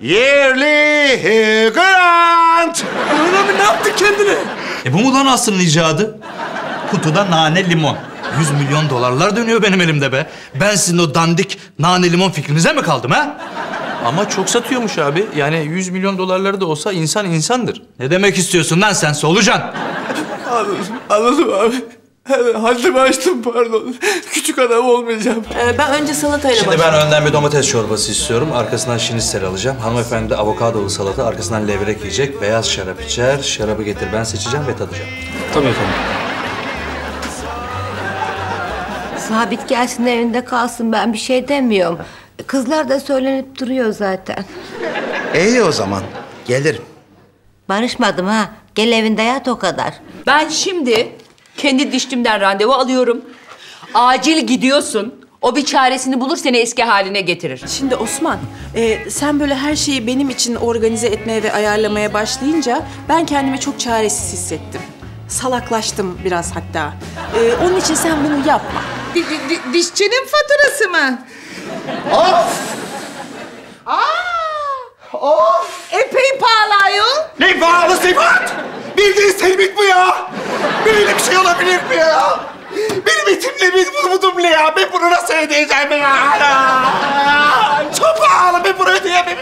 Yerli grant. Öyle mi? Ne yaptın kendine? E bu mu lan aslının icadı? Kutuda nane limon. 100 milyon dolarlar dönüyor benim elimde be. Ben sizin o dandik nane limon fikrinize mi kaldım ha? Ama çok satıyormuş abi. Yani 100 milyon dolarları da olsa insan insandır. Ne demek istiyorsun lan sen solucan? Anladım, anladım abi. Haddimi açtım pardon. Küçük adam olmayacağım. Ee, ben önce salatayla Şimdi ben önden bir domates çorbası istiyorum. Arkasından şinistel alacağım. Hanımefendi de avokadolu salata. Arkasından levrek yiyecek. Beyaz şarap içer. Şarabı getir ben seçeceğim ve tadacağım. Tabii efendim. Sabit gelsin evinde kalsın ben bir şey demiyorum. Kızlar da söylenip duruyor zaten. İyi o zaman. Gelirim. Barışmadım ha. Gel evinde yat o kadar. Ben şimdi kendi diştimden randevu alıyorum. Acil gidiyorsun. O bir çaresini bulur seni eski haline getirir. Şimdi Osman, e, sen böyle her şeyi benim için organize etmeye ve ayarlamaya başlayınca ben kendimi çok çaresiz hissettim. Salaklaştım biraz hatta. E, onun için sen bunu yapma. dişçinin faturası mı? Epey pahalı ayol. Ne pahalı Sebat? Bildiğin. Olabilir mi ya? Benim etimle bir bulmudum ne ya? Ben bunu nasıl ödeyeceğim ya? Çok pahalı ben bunu ödeyemem.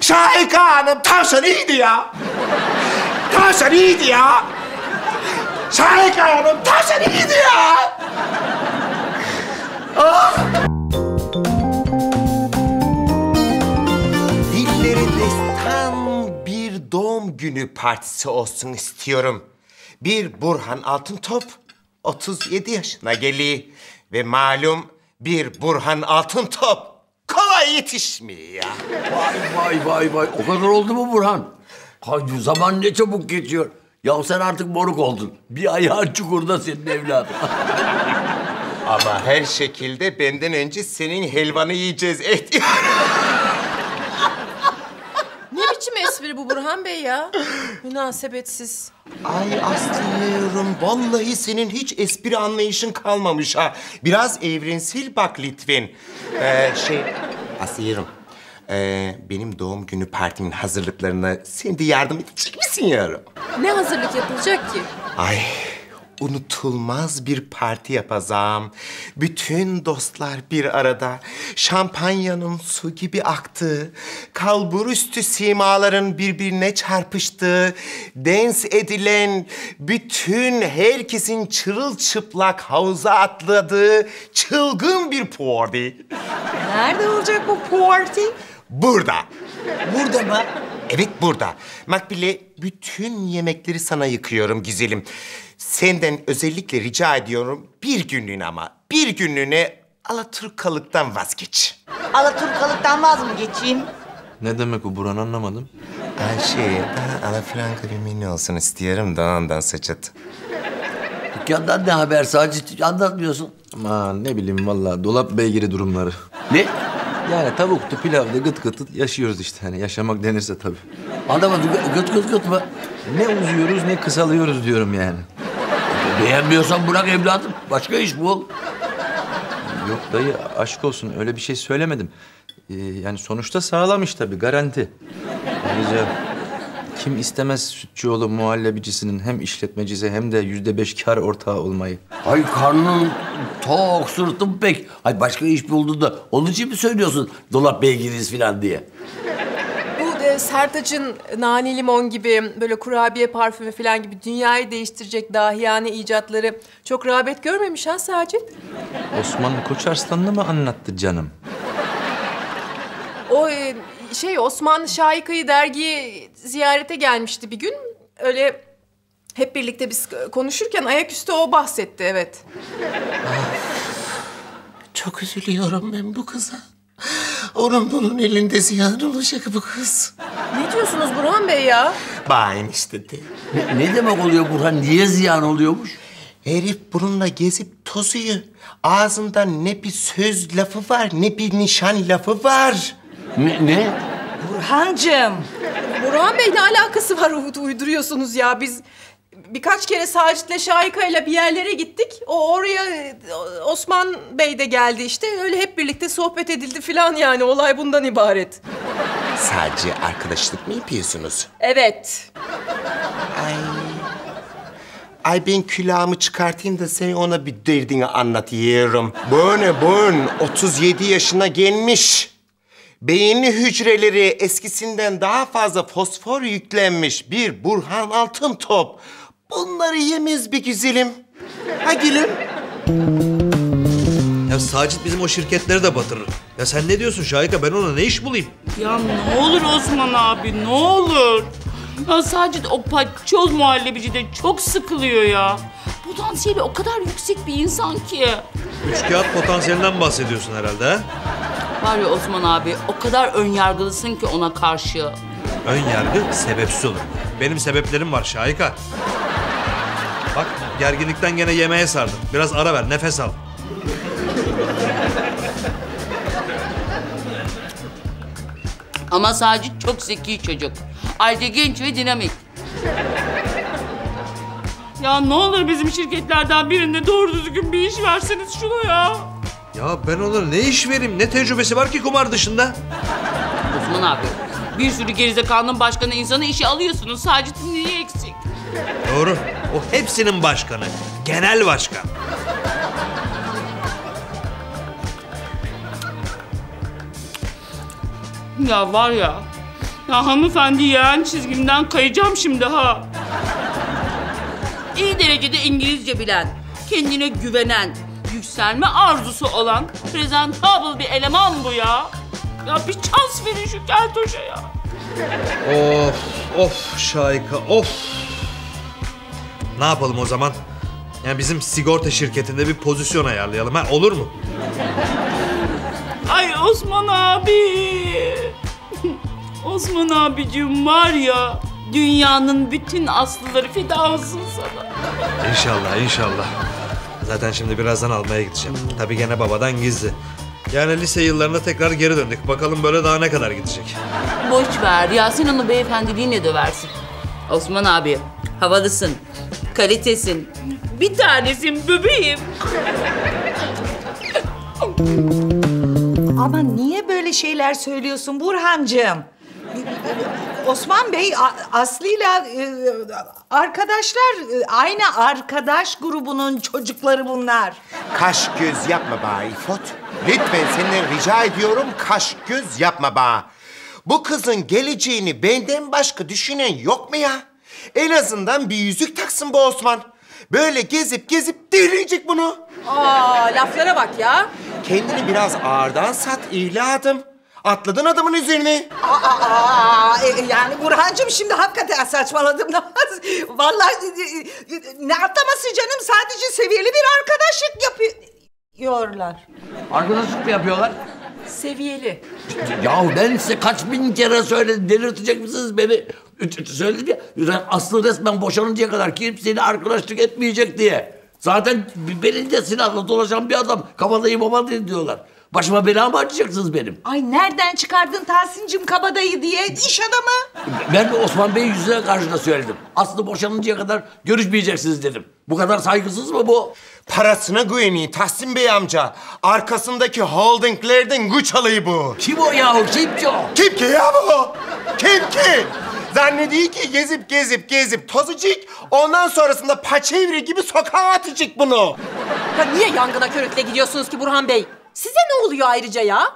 Şahika Hanım tavşan iyiydi ya. Tavşan iyiydi ya. Şahika Hanım tavşan iyiydi ya. Dilleri destan bir doğum günü partisi olsun istiyorum. Bir Burhan Altıntop 37 yaşına geliyor ve malum bir Burhan Altıntop kolay yetişmiyor ya. Vay vay vay. O kadar oldu mu Burhan? Hay zaman ne çabuk geçiyor. Ya sen artık moruk oldun. Bir ayağın çukurda senin evladın. Ama her şekilde benden önce senin helvanı yiyeceğiz ihtiyar. Espri bu Burhan Bey ya? Münasebetsiz. Ay Aslı'yım vallahi senin hiç espri anlayışın kalmamış ha. Biraz evrensil bak lütfen. Ee, şey Aslı'yım ee, benim doğum günü partimin hazırlıklarına sen de yardım edecek misin yavrum? Ne hazırlık yapılacak ki? Ay unutulmaz bir parti yapacağım. Bütün dostlar bir arada. Şampanyanın su gibi aktığı, kalburüstü simaların birbirine çarpıştığı, dans edilen, bütün herkesin çırılçıplak havuza atladığı çılgın bir parti. Nerede olacak bu party? Burada. Burada mı? Evet burada. Makbule bütün yemekleri sana yıkıyorum güzelim. Senden özellikle rica ediyorum bir günlüğüne ama bir günlüğüne Alaturkalıktan vazgeç. Alaturkalıktan vaz mı geçeyim? Ne demek o Burhan anlamadım. Ayşe, daha alafranka bir menü olsun istiyorum da ondan saçat. Dükkandan ne haber Sacit? Anlatmıyorsun. Aman ne bileyim vallahi dolap beygiri durumları. Ne? Yani tavuktu, pilavdı, gıt gıt yaşıyoruz işte. Hani yaşamak denirse tabii. Anlamadım. Gıt gıt gıt mı? Ne uzuyoruz ne kısalıyoruz diyorum yani. Beğenmiyorsan bırak evladım. Başka iş bul. Yok dayı aşk olsun öyle bir şey söylemedim. Ee, yani sonuçta sağlamış tabii garanti. Ayrıca kim istemez sütçüoğlu muhallebicisinin hem işletmecisi hem de yüzde beş kar ortağı olmayı. Ay karnın tok, sırtın pek. Ay başka iş buldun da onun için mi söylüyorsun dolap beygiriz falan diye? Bu Sertaç'ın nane limon gibi böyle kurabiye parfümü falan gibi dünyayı değiştirecek dahiyane icatları çok rağbet görmemiş ha Sacit? Osman Koçarslan'la mı anlattı canım? O e, şey Osman Şahika'yı dergiye ziyarete gelmişti bir gün. Öyle hep birlikte biz konuşurken ayaküstü o bahsetti evet. Çok üzülüyorum ben bu kıza. Onun bunun elinde ziyan olacak bu kız. Ne diyorsunuz Burhan Bey ya? Bayin işte de. Ne, ne demek oluyor Burhan? Niye ziyan oluyormuş? Herif bununla gezip tozuyor. Ağzında ne bir söz lafı var ne bir nişan lafı var. Ne? ne? Burhancığım. Burhan Bey ne alakası var uy- uyduruyorsunuz ya biz birkaç kere Sacit'le Şahika'yla bir yerlere gittik. O oraya Osman Bey de geldi işte. Öyle hep birlikte sohbet edildi falan yani. Olay bundan ibaret. Sadece arkadaşlık mı yapıyorsunuz? Evet. Ay. Ay ben külahımı çıkartayım da sen ona bir derdini anlatıyorum. Böyle böyle 37 yaşına gelmiş. Beyinli hücreleri eskisinden daha fazla fosfor yüklenmiş bir Burhan Altın Top. Bunları yemez bir güzelim. Ha gülüm. Ya Sacit bizim o şirketleri de batırır. Ya sen ne diyorsun Şahika? Ben ona ne iş bulayım? Ya ne olur Osman abi ne olur. Ya Sacit o paçoz muhallebici de çok sıkılıyor ya. Potansiyeli o kadar yüksek bir insan ki. Üç kağıt potansiyelinden bahsediyorsun herhalde ha? Var ya Osman abi o kadar ön yargılısın ki ona karşı. Ön yargı sebepsiz olur. Benim sebeplerim var Şahika. Bak gerginlikten gene yemeğe sardım. Biraz ara ver, nefes al. Ama Sacit çok zeki çocuk. Ayrıca genç ve dinamik. Ya ne olur bizim şirketlerden birinde doğru düzgün bir iş verseniz şuna ya. Ya ben ona ne iş vereyim? Ne tecrübesi var ki kumar dışında? Osman abi bir sürü gerizekalının başkanı insanı işe alıyorsunuz. Sacit'in niye eksik? Doğru. O hepsinin başkanı. Genel başkan. Ya var ya. Ya hanımefendi yeğen çizgimden kayacağım şimdi ha. İyi derecede İngilizce bilen, kendine güvenen, yükselme arzusu olan presentable bir eleman bu ya. Ya bir şans verin şu keltoşa ya. Of, of Şahika, of. Ne yapalım o zaman? Yani bizim sigorta şirketinde bir pozisyon ayarlayalım ha, olur mu? Ay Osman abi. Osman abicim var ya dünyanın bütün aslıları fida olsun sana. İnşallah, inşallah. Zaten şimdi birazdan almaya gideceğim. Tabii gene babadan gizli. Yani lise yıllarına tekrar geri döndük. Bakalım böyle daha ne kadar gidecek. Boş ver Yasin onu beyefendiliğine döversin. Osman abi havalısın, kalitesin, bir tanesin bebeğim. Ama niye böyle şeyler söylüyorsun Burhancığım? Osman Bey Aslı'yla e, arkadaşlar e, aynı arkadaş grubunun çocukları bunlar. Kaş göz yapma bana İfot. Lütfen senden rica ediyorum kaş göz yapma bana. Bu kızın geleceğini benden başka düşünen yok mu ya? En azından bir yüzük taksın bu Osman. Böyle gezip gezip delirecek bunu. Aa laflara bak ya. Kendini biraz ağırdan sat evladım. Atladın adamın üzerine. Aa, aa, e, yani Burhancığım şimdi hakikaten saçmaladım. Vallahi e, e, ne atlaması canım sadece seviyeli bir arkadaşlık yapıyorlar. Arkadaşlık mı yapıyorlar? Seviyeli. Ya ben size kaç bin kere söyledim. Delirtecek misiniz beni? Söyledim ya. Aslı resmen boşanıncaya kadar kimseyle arkadaşlık etmeyecek diye. Zaten belinde silahla dolaşan bir adam. Kabadayı babadayı diyorlar. Başıma bela mı açacaksınız benim? Ay nereden çıkardın Tahsin'cim kabadayı diye? İş adamı. Ben de Osman Bey yüzüne karşı da söyledim. Aslı boşanıncaya kadar görüşmeyeceksiniz dedim. Bu kadar saygısız mı bu? Parasına güveni Tahsin Bey amca. Arkasındaki holdinglerden güç alayı bu. Kim o yahu? Kim ki o? Kim ki ya bu? Kim ki? Zannediyor ki gezip gezip gezip tozucuk. Ondan sonrasında paçevri gibi sokağa atacak bunu. Ya niye yangına körükle gidiyorsunuz ki Burhan Bey? Size ne oluyor ayrıca ya?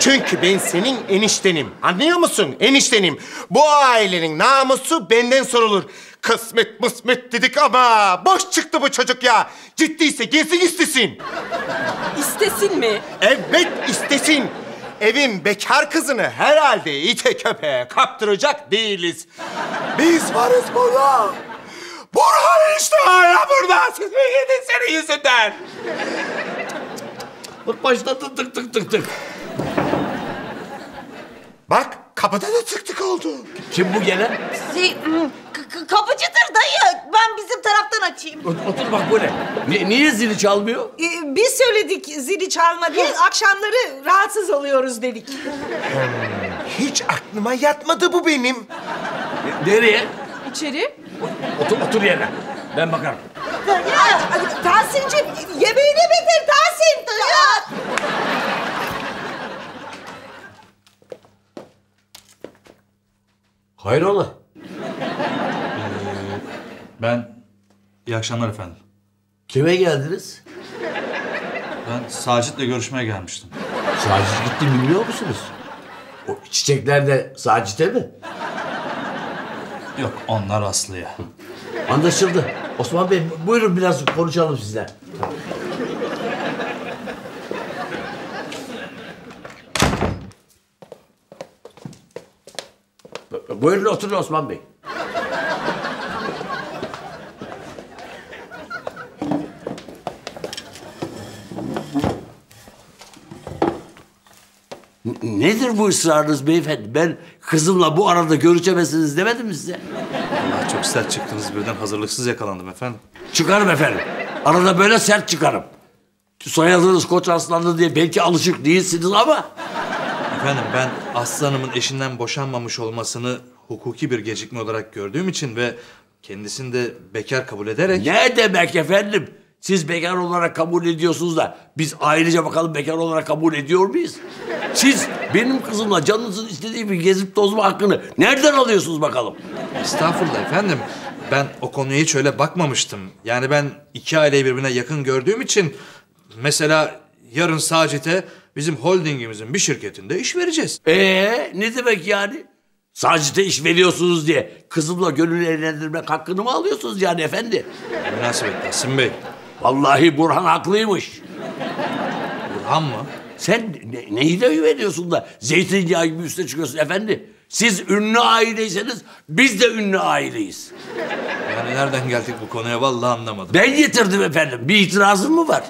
Çünkü ben senin eniştenim. Anlıyor musun? Eniştenim. Bu ailenin namusu benden sorulur. Kısmet mısmet dedik ama boş çıktı bu çocuk ya. Ciddiyse gelsin istesin. İstesin mi? Evet istesin. Evin bekar kızını herhalde ite köpeğe kaptıracak değiliz. Biz varız burada. Burhan işte hala burada. Sizin yedin senin yüzünden. Başladı tık tık tık tık. Bak kapıda da tık tık oldu. Kim bu gelen? Şey, k- k- kapıcıdır dayı. Ben bizim taraftan açayım. Ot- Otur bak böyle. Ni- niye zili çalmıyor? Ee, biz söyledik zili çalma diye. Akşamları rahatsız oluyoruz dedik. Hiç aklıma yatmadı bu benim. Nereye? İçeri. Otur, otur yerine. Ben bakarım. Ya Tahsin'cim yemeğini bitir Tahsin. Ya. Hayrola? Ben... iyi akşamlar efendim. Kime geldiniz? Ben Sacit'le görüşmeye gelmiştim. Sacit gitti biliyor musunuz? O çiçekler de Sacit'e mi? Yok onlar Aslı'ya. Anlaşıldı. Osman Bey buyurun biraz konuşalım sizle. Buyurun oturun Osman Bey. Nedir bu ısrarınız beyefendi? Ben kızımla bu arada görüşemezsiniz demedim mi size? Allah çok sert çıktınız birden hazırlıksız yakalandım efendim. Çıkarım efendim. Arada böyle sert çıkarım. Soyadınız Koç Aslanlı diye belki alışık değilsiniz ama... Efendim ben Aslı Hanım'ın eşinden boşanmamış olmasını hukuki bir gecikme olarak gördüğüm için ve kendisini de bekar kabul ederek... Ne demek efendim? Siz bekar olarak kabul ediyorsunuz da biz ailece bakalım bekar olarak kabul ediyor muyuz? Siz benim kızımla canınızın istediği gibi gezip tozma hakkını nereden alıyorsunuz bakalım? Estağfurullah efendim. Ben o konuya hiç öyle bakmamıştım. Yani ben iki aileyi birbirine yakın gördüğüm için... Mesela yarın Sacit'e bizim holdingimizin bir şirketinde iş vereceğiz. Ee ne demek yani? Sacit'e iş veriyorsunuz diye kızımla gönül eğlendirmek hakkını mı alıyorsunuz yani efendi? Münasebet Tahsin Bey. Vallahi Burhan haklıymış. Burhan mı? Sen ne, neyi de güveniyorsun da zeytinyağı gibi üste çıkıyorsun efendi? Siz ünlü aileyseniz biz de ünlü aileyiz. Yani nereden geldik bu konuya vallahi anlamadım. Ben getirdim efendim. Bir itirazın mı var?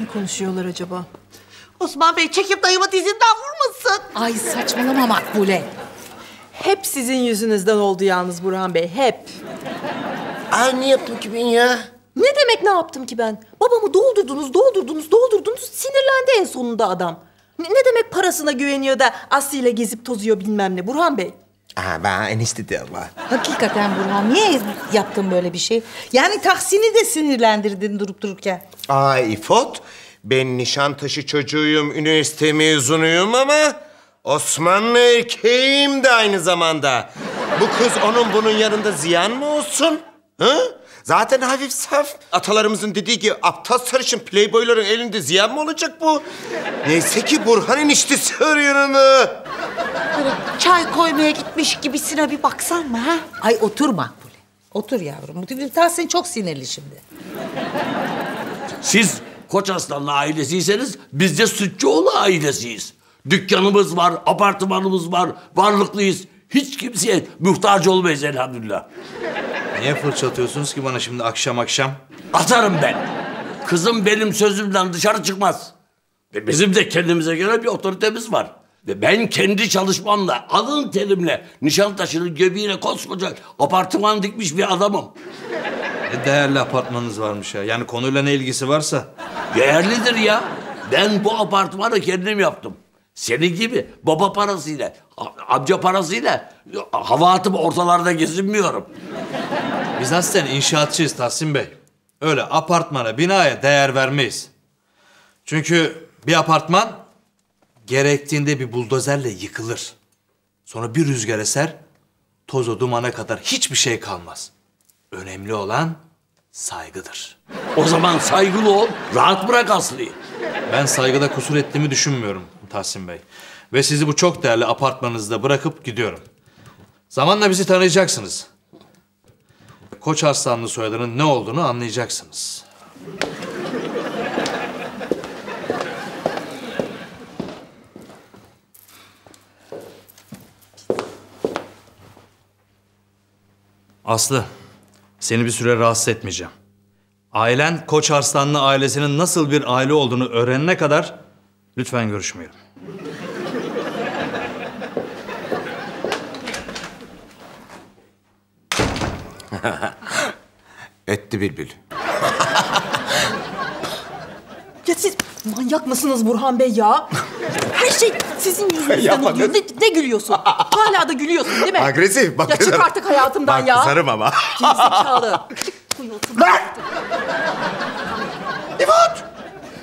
Ne konuşuyorlar acaba? Osman Bey çekip dayımı dizinden vurmasın. Ay saçmalama Makbule. Hep sizin yüzünüzden oldu yalnız Burhan Bey, hep. Ay ne yaptım ki ben ya? Ne demek ne yaptım ki ben? Babamı doldurdunuz, doldurdunuz, doldurdunuz. Sinirlendi en sonunda adam. Ne, ne demek parasına güveniyor da Aslı ile gezip tozuyor bilmem ne Burhan Bey? Aa, ben enişte de Allah. Hakikaten Burhan niye yaptın böyle bir şey? Yani Tahsin'i de sinirlendirdin durup dururken. Ay İfot, ben Nişantaşı çocuğuyum, üniversite mezunuyum ama... Osmanlı erkeğim de aynı zamanda. Bu kız onun bunun yanında ziyan mı olsun? Hı? Zaten hafif saf. Atalarımızın dediği gibi aptal sarışın playboyların elinde ziyan mı olacak bu? Neyse ki Burhan'ın iştesi var yanında. Böyle çay koymaya gitmiş gibisine bir baksan mı ha? Ay otur Makbule. Otur yavrum. Bu Tahsin çok sinirli şimdi. Siz Koç Aslanlı ailesiyseniz biz de Sütçüoğlu ailesiyiz. Dükkanımız var, apartmanımız var, varlıklıyız. Hiç kimseye muhtaç olmayız elhamdülillah. Niye fırça atıyorsunuz ki bana şimdi akşam akşam? Atarım ben. Kızım benim sözümden dışarı çıkmaz. Ve bizim de kendimize göre bir otoritemiz var. Ve ben kendi çalışmamla, alın terimle Nişantaşı'nın göbeğine koskoca apartman dikmiş bir adamım. Ne değerli apartmanınız varmış ya. Yani konuyla ne ilgisi varsa. Değerlidir ya. Ben bu apartmanı kendim yaptım. Senin gibi baba parasıyla, amca parasıyla hava atıp ortalarda gezinmiyorum. Biz aslen inşaatçıyız Tahsin Bey. Öyle apartmana, binaya değer vermeyiz. Çünkü bir apartman gerektiğinde bir buldozerle yıkılır. Sonra bir rüzgar eser, toza dumana kadar hiçbir şey kalmaz. Önemli olan saygıdır. O zaman saygılı ol, rahat bırak Aslı'yı. Ben saygıda kusur ettiğimi düşünmüyorum Tahsin Bey. Ve sizi bu çok değerli apartmanınızda bırakıp gidiyorum. Zamanla bizi tanıyacaksınız. Koç Arslanlı soyadının ne olduğunu anlayacaksınız. Aslı, seni bir süre rahatsız etmeyeceğim. Ailen Koç Arslanlı ailesinin nasıl bir aile olduğunu öğrenene kadar lütfen görüşmeyelim. Etti bülbül. Ya siz manyak mısınız Burhan Bey ya? Her şey sizin yüzünüzden Yapma oluyor. Ne, ne gülüyorsun? Hala da gülüyorsun değil mi? Agresif, bak Ya çık kızarım. artık hayatımdan Bak ya. kızarım ama. Gerizekalı. Lan! İfat!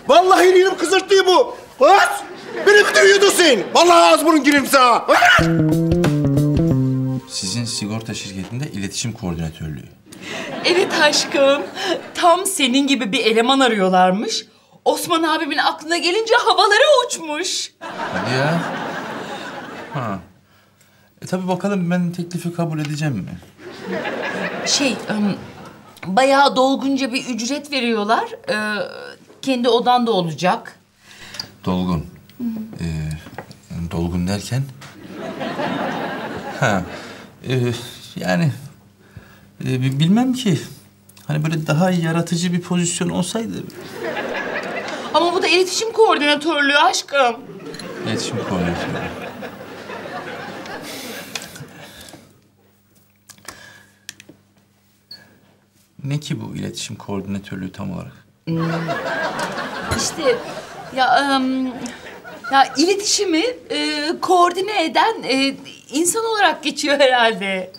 Vallahi elim kızırttı bu. At! Beni mi dövüyordun sen? Vallahi ağız burun girim sana. Sizin sigorta şirketinde iletişim koordinatörlüğü. Evet aşkım. Tam senin gibi bir eleman arıyorlarmış. Osman abimin aklına gelince havalara uçmuş. Hadi ya. Ha. E tabii bakalım ben teklifi kabul edeceğim mi? Şey, ım, bayağı dolgunca bir ücret veriyorlar. Ee, kendi odan da olacak. Dolgun. Ee, dolgun derken? Ha. Ee, yani e, bi- bilmem ki. Hani böyle daha yaratıcı bir pozisyon olsaydı. Ama bu da iletişim koordinatörlüğü aşkım. İletişim koordinatörü. Ne ki bu iletişim koordinatörlüğü tam olarak? İşte ya ım, ya iletişimi e, koordine eden e, insan olarak geçiyor herhalde.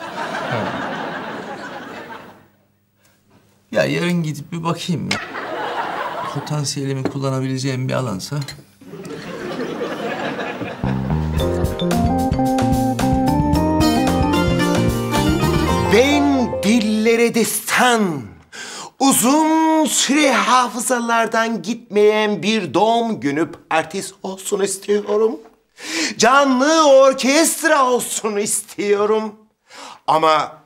Ya yarın gidip bir bakayım ya. Potansiyelimi kullanabileceğim bir alansa. Ben dillere destan, uzun süre hafızalardan gitmeyen bir doğum günü partisi olsun istiyorum. Canlı orkestra olsun istiyorum. Ama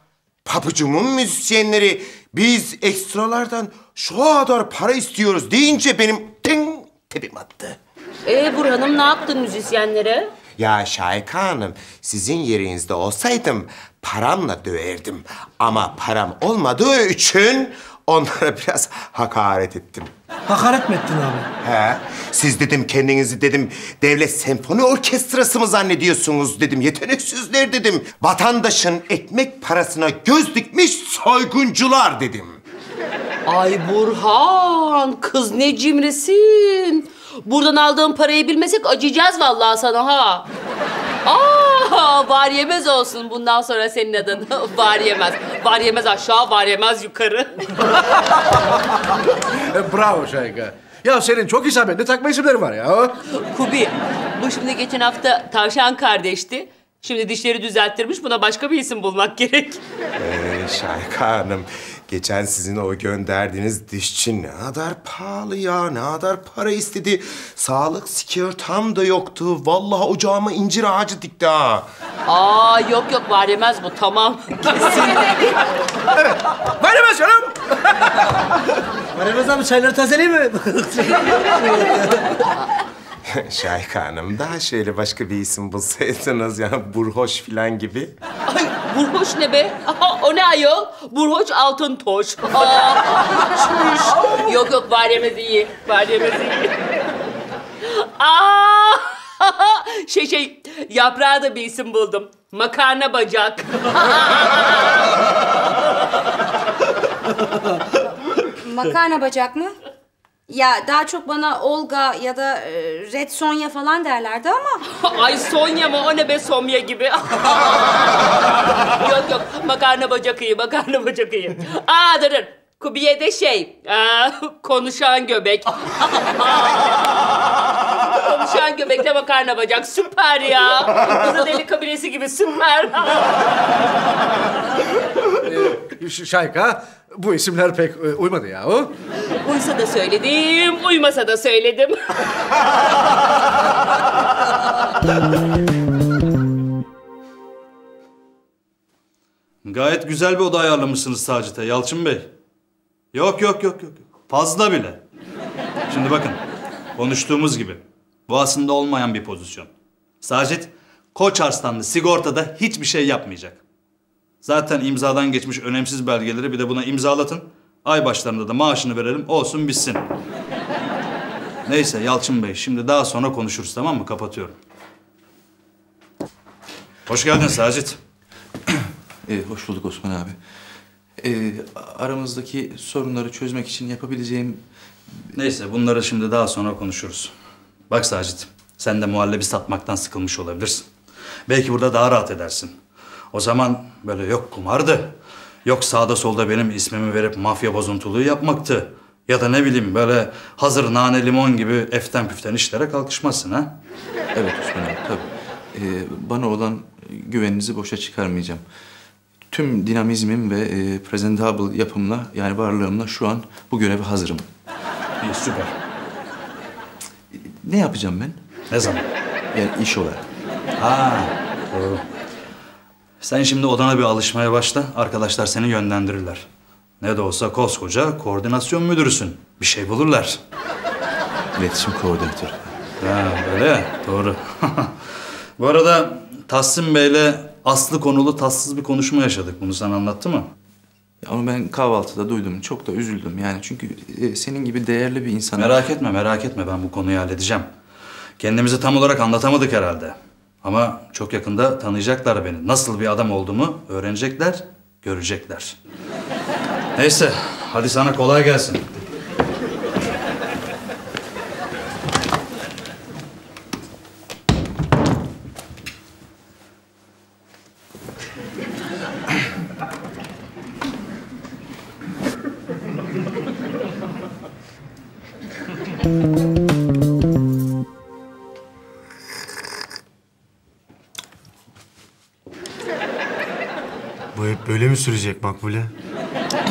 papucumun müzisyenleri biz ekstralardan şu kadar para istiyoruz deyince benim ting tepim attı. Ee Burhan'ım ne yaptın müzisyenlere? Ya Şahika Hanım, sizin yerinizde olsaydım paramla döverdim. Ama param olmadığı için onlara biraz hakaret ettim. Hakaret mi ettin abi? He, siz dedim kendinizi dedim devlet senfoni orkestrası mı zannediyorsunuz dedim. Yeteneksizler dedim. Vatandaşın ekmek parasına göz dikmiş soyguncular dedim. Ay Burhan, kız ne cimrisin. Buradan aldığın parayı bilmesek acıyacağız vallahi sana ha. Aa, var yemez olsun bundan sonra senin adın. var yemez. Var yemez aşağı, var yemez yukarı. E, bravo Şahika. Ya senin çok isabetli takma isimleri var ya. Kubi, bu şimdi geçen hafta tavşan kardeşti. Şimdi dişleri düzelttirmiş, buna başka bir isim bulmak gerek. Ee, Şahika Hanım, geçen sizin o gönderdiğiniz dişçi ne kadar pahalı ya, ne kadar para istedi. Sağlık sigortam da yoktu. Vallahi ocağıma incir ağacı dikti ha. Aa yok yok var yemez bu, tamam. Kesin. Veremez canım. Veremez abi çayları tazeleyeyim mi? Şahika Hanım, daha şöyle başka bir isim bulsaydınız ya, Burhoş falan gibi. Ay Burhoş ne be? Aha, o ne ayol? Burhoş altın toş. Aa, çüş. Yok yok var yemez iyi. Var yemez iyi. Aa, şey şey yaprağa da bir isim buldum. Makarna bacak. Makarna bacak mı? Ya daha çok bana Olga ya da e, Red Sonya falan derlerdi ama. Ay Sonya mı? O ne be Somya gibi? yok yok. Makarna bacak iyi, makarna bacak iyi. Aa dur dur. Kubiye'de şey, aa, konuşan göbek. konuşan göbekle makarna bacak. Süper ya. Kızılderili kabilesi gibi süper. Ş- Şayka, bu isimler pek e, uymadı ya o. Uysa da söyledim, uymasa da söyledim. Gayet güzel bir oda ayarlamışsınız Sacit'e Yalçın Bey. Yok yok yok yok. Fazla bile. Şimdi bakın konuştuğumuz gibi bu aslında olmayan bir pozisyon. Sacit Koç Arslanlı sigortada hiçbir şey yapmayacak. Zaten imzadan geçmiş önemsiz belgeleri bir de buna imzalatın. Ay başlarında da maaşını verelim olsun bitsin. Neyse Yalçın Bey şimdi daha sonra konuşuruz tamam mı? Kapatıyorum. Hoş geldin Sacit. Ee, hoş bulduk Osman abi. Ee, aramızdaki sorunları çözmek için yapabileceğim... Neyse bunları şimdi daha sonra konuşuruz. Bak Sacit, sen de muhallebi satmaktan sıkılmış olabilirsin. Belki burada daha rahat edersin. O zaman böyle yok kumardı, yok sağda solda benim ismimi verip mafya bozuntuluğu yapmaktı. Ya da ne bileyim böyle hazır nane limon gibi eften püften işlere kalkışmazsın ha? Evet Osman abi tabii. Ee, bana olan güveninizi boşa çıkarmayacağım. Tüm dinamizmim ve e, presentable yapımla yani varlığımla şu an bu göreve hazırım. İyi süper. Ne yapacağım ben? Ne zaman? Yani iş olarak. Ha, doğru. Sen şimdi odana bir alışmaya başla. Arkadaşlar seni yönlendirirler. Ne de olsa koskoca koordinasyon müdürüsün. Bir şey bulurlar. İletişim koordinatörü. Ha, öyle doğru. Bu arada Tahsin Bey'le Aslı konulu tatsız bir konuşma yaşadık. Bunu sana anlattı mı? Ya Onu ben kahvaltıda duydum. Çok da üzüldüm yani. Çünkü e, senin gibi değerli bir insan. Merak etme, merak etme. Ben bu konuyu halledeceğim. Kendimizi tam olarak anlatamadık herhalde. Ama çok yakında tanıyacaklar beni. Nasıl bir adam olduğumu öğrenecekler, görecekler. Neyse, hadi sana kolay gelsin. Sürecek Makbule?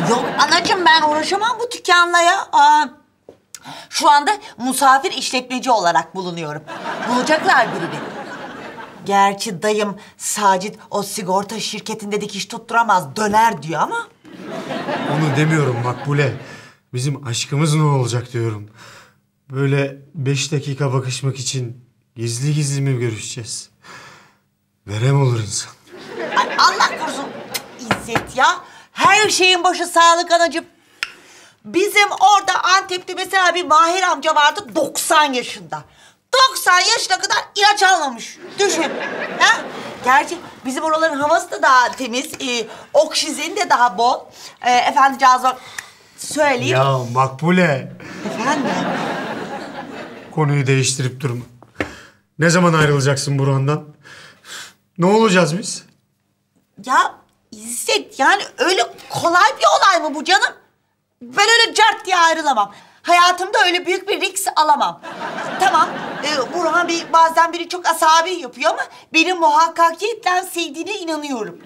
Yok anacığım ben uğraşamam bu dükkanla ya. Aa, şu anda misafir işletmeci olarak bulunuyorum. Bulacaklar birini. Gerçi dayım Sacit o sigorta şirketinde dikiş tutturamaz döner diyor ama. Onu demiyorum Makbule. Bizim aşkımız ne olacak diyorum. Böyle beş dakika bakışmak için gizli gizli mi görüşeceğiz? Verem olur insan. İzzet ya. Her şeyin başı sağlık anacığım. Bizim orada Antep'te mesela bir Mahir amca vardı 90 yaşında. 90 yaşına kadar ilaç almamış. Düşün. Ha? Gerçi bizim oraların havası da daha temiz. E, oksijeni de daha bol. E, efendicağızım söyleyeyim. Ya Makbule. Efendim? Konuyu değiştirip durma. Ne zaman ayrılacaksın Burhan'dan? Ne olacağız biz? Ya İzzet yani öyle kolay bir olay mı bu canım? Ben öyle cart diye ayrılamam. Hayatımda öyle büyük bir risk alamam. Tamam, e, Burhan Bey bazen biri çok asabi yapıyor ama benim muhakkakiyetle sevdiğine inanıyorum.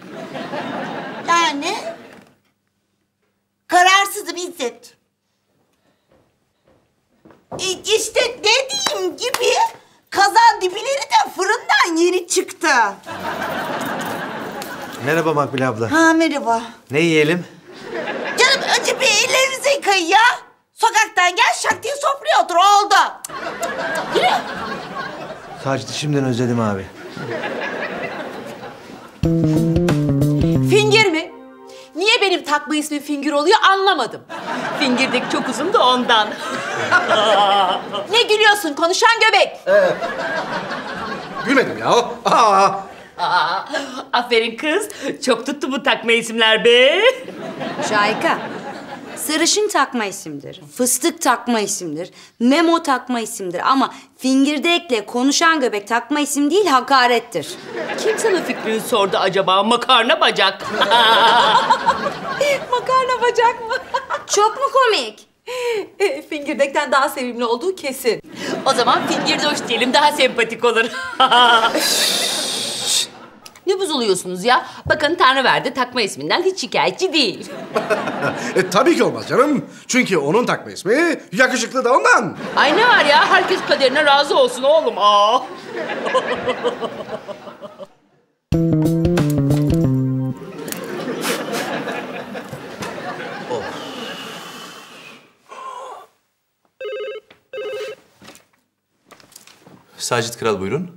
Yani kararsızım İzzet. E, işte dediğim gibi kazan dibileri de fırından yeni çıktı. Merhaba Makbule abla. Ha merhaba. Ne yiyelim? Canım önce bir ellerinizi yıkayın ya. Sokaktan gel şak diye sofraya otur oldu. Yürü. Sacit'i şimdiden özledim abi. Fingir mi? Niye benim takma ismim Fingir oluyor anlamadım. Fingir'deki çok uzun da ondan. ne gülüyorsun konuşan göbek? Gülmedim ya. Aa, aferin kız. Çok tuttu bu takma isimler be. Şayka. Sarışın takma isimdir. Fıstık takma isimdir. Memo takma isimdir. Ama fingirdekle konuşan göbek takma isim değil hakarettir. Kim sana fikrini sordu acaba? Makarna bacak. Makarna bacak mı? Çok mu komik? E, fingirdekten daha sevimli olduğu kesin. o zaman fingirdoş diyelim daha sempatik olur. ne bozuluyorsunuz ya? Bakın Tanrı verdi takma isminden hiç şikayetçi değil. E, tabii ki olmaz canım. Çünkü onun takma ismi yakışıklı da ondan. Ay ne var ya? Herkes kaderine razı olsun oğlum. Aa. Sacit Kral buyurun.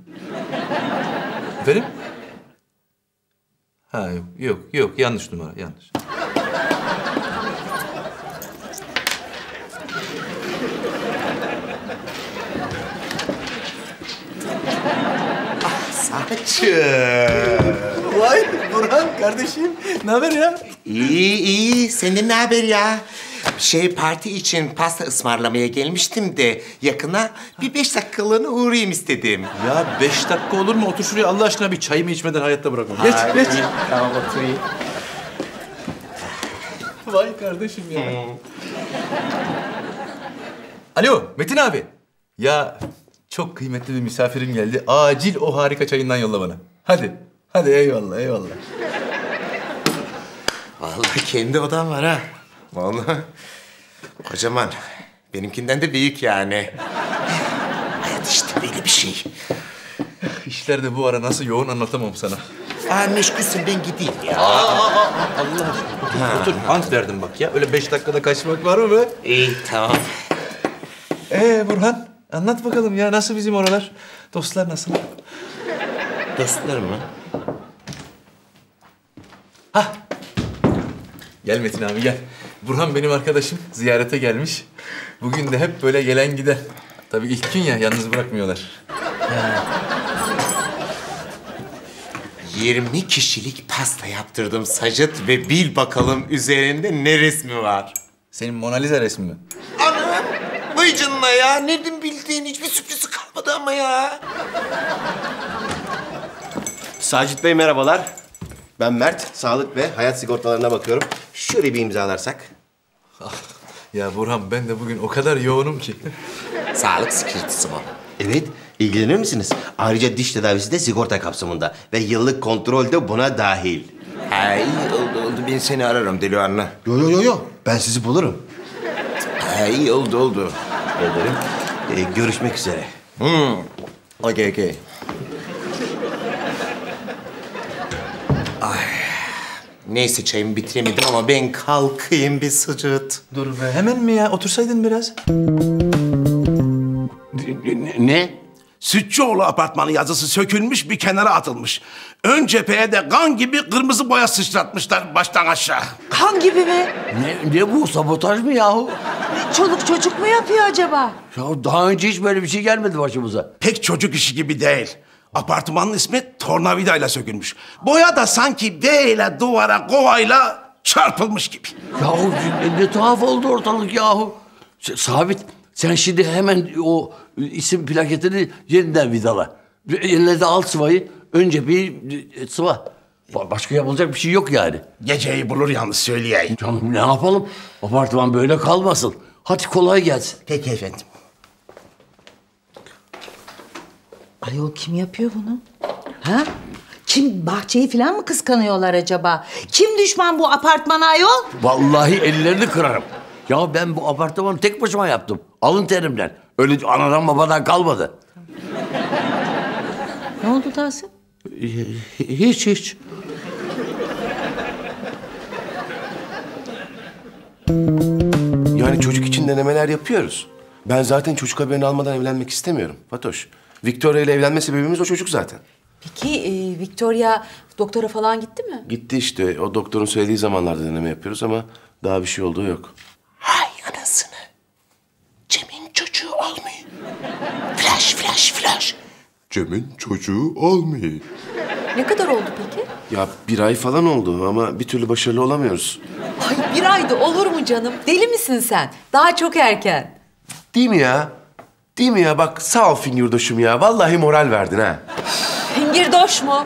Efendim? Ha yok, yok, yok. Yanlış numara, yanlış. Saçım. Vay Burhan kardeşim. Ne haber ya? İyi iyi. Senden ne haber ya? Şey parti için pasta ısmarlamaya gelmiştim de yakına bir beş dakikalığına uğrayayım istedim. Ya beş dakika olur mu? Otur şuraya Allah aşkına bir çayımı içmeden hayatta bırakmam. Geç, Ay, geç. iyi. Tamam oturayım. Vay kardeşim ya. Alo Metin abi. Ya çok kıymetli bir misafirim geldi. Acil o harika çayından yolla bana. Hadi. Hadi eyvallah eyvallah. Vallahi kendi odam var ha. Vallahi kocaman. Benimkinden de büyük yani. Hayat işte böyle bir şey. İşler de bu ara nasıl yoğun anlatamam sana. Aa meşgulsün ben gideyim ya. Allah aşkına. Otur, otur. Ant verdim bak ya. Öyle beş dakikada kaçmak var mı be? İyi tamam. Ee Burhan anlat bakalım ya nasıl bizim oralar? Dostlar nasıl? Dostlar mı? Gel Metin abi gel. Burhan benim arkadaşım ziyarete gelmiş. Bugün de hep böyle gelen giden. Tabii ilk gün ya yalnız bırakmıyorlar. 20 kişilik pasta yaptırdım Sacıt ve bil bakalım üzerinde ne resmi var? Senin Mona Lisa resmi mi? Anam! Vay canına ya! Nereden bildiğin hiçbir sürprizi kalmadı ama ya. Sacit Bey merhabalar. Ben Mert, sağlık ve hayat sigortalarına bakıyorum. Şöyle bir imzalarsak. Ya Burhan ben de bugün o kadar yoğunum ki. Sağlık sigortası mı? Evet, ilgilenir misiniz? Ayrıca diş tedavisi de sigorta kapsamında ve yıllık kontrol de buna dahil. Ha iyi oldu oldu ben seni ararım Deli Anna. Yo yo yo yo, ben sizi bulurum. Ha iyi oldu oldu. Ederim. Ee, görüşmek üzere. Hmm. Okey okey. Ay. Neyse çayımı bitiremedim ama ben kalkayım bir Sacıt. Dur be hemen mi ya? Otursaydın biraz. Ne? Sütçüoğlu apartmanı yazısı sökülmüş bir kenara atılmış. Ön cepheye de kan gibi kırmızı boya sıçratmışlar baştan aşağı. Kan gibi mi? Ne, ne bu sabotaj mı yahu? Çoluk çocuk mu yapıyor acaba? Ya daha önce hiç böyle bir şey gelmedi başımıza. Pek çocuk işi gibi değil. Apartmanın ismi tornavidayla sökülmüş. Boya da sanki ile duvara kovayla çarpılmış gibi. Yahu ne, ne tuhaf oldu ortalık yahu. S- Sabit sen şimdi hemen o isim plaketini yeniden vidala. Eline de al sıvayı. Önce bir e, sıva. Ba- Başka yapılacak bir şey yok yani. Geceyi bulur yalnız söyleyeyim. Canım ne yapalım? Apartman böyle kalmasın. Hadi kolay gelsin. Peki efendim. Ayol kim yapıyor bunu? Ha? Kim bahçeyi falan mı kıskanıyorlar acaba? Kim düşman bu apartmana ayol? Vallahi ellerini kırarım. Ya ben bu apartmanı tek başıma yaptım. Alın terimden. Öyle anadan babadan kalmadı. Ne oldu Tahsin? Hiç hiç. Yani çocuk için denemeler yapıyoruz. Ben zaten çocuk haberini almadan evlenmek istemiyorum Fatoş. Victoria ile evlenme sebebimiz o çocuk zaten. Peki e, Victoria doktora falan gitti mi? Gitti işte. O doktorun söylediği zamanlarda deneme yapıyoruz ama daha bir şey olduğu yok. Hay anasını. Cem'in çocuğu olmuyor. Flash flash flash. Cem'in çocuğu olmuyor. Ne kadar oldu peki? Ya bir ay falan oldu ama bir türlü başarılı olamıyoruz. Ay bir ayda olur mu canım? Deli misin sen? Daha çok erken. Değil mi ya? Değil mi ya? Bak sağ ol fingirdoşum ya. Vallahi moral verdin ha. Fingirdoş mu?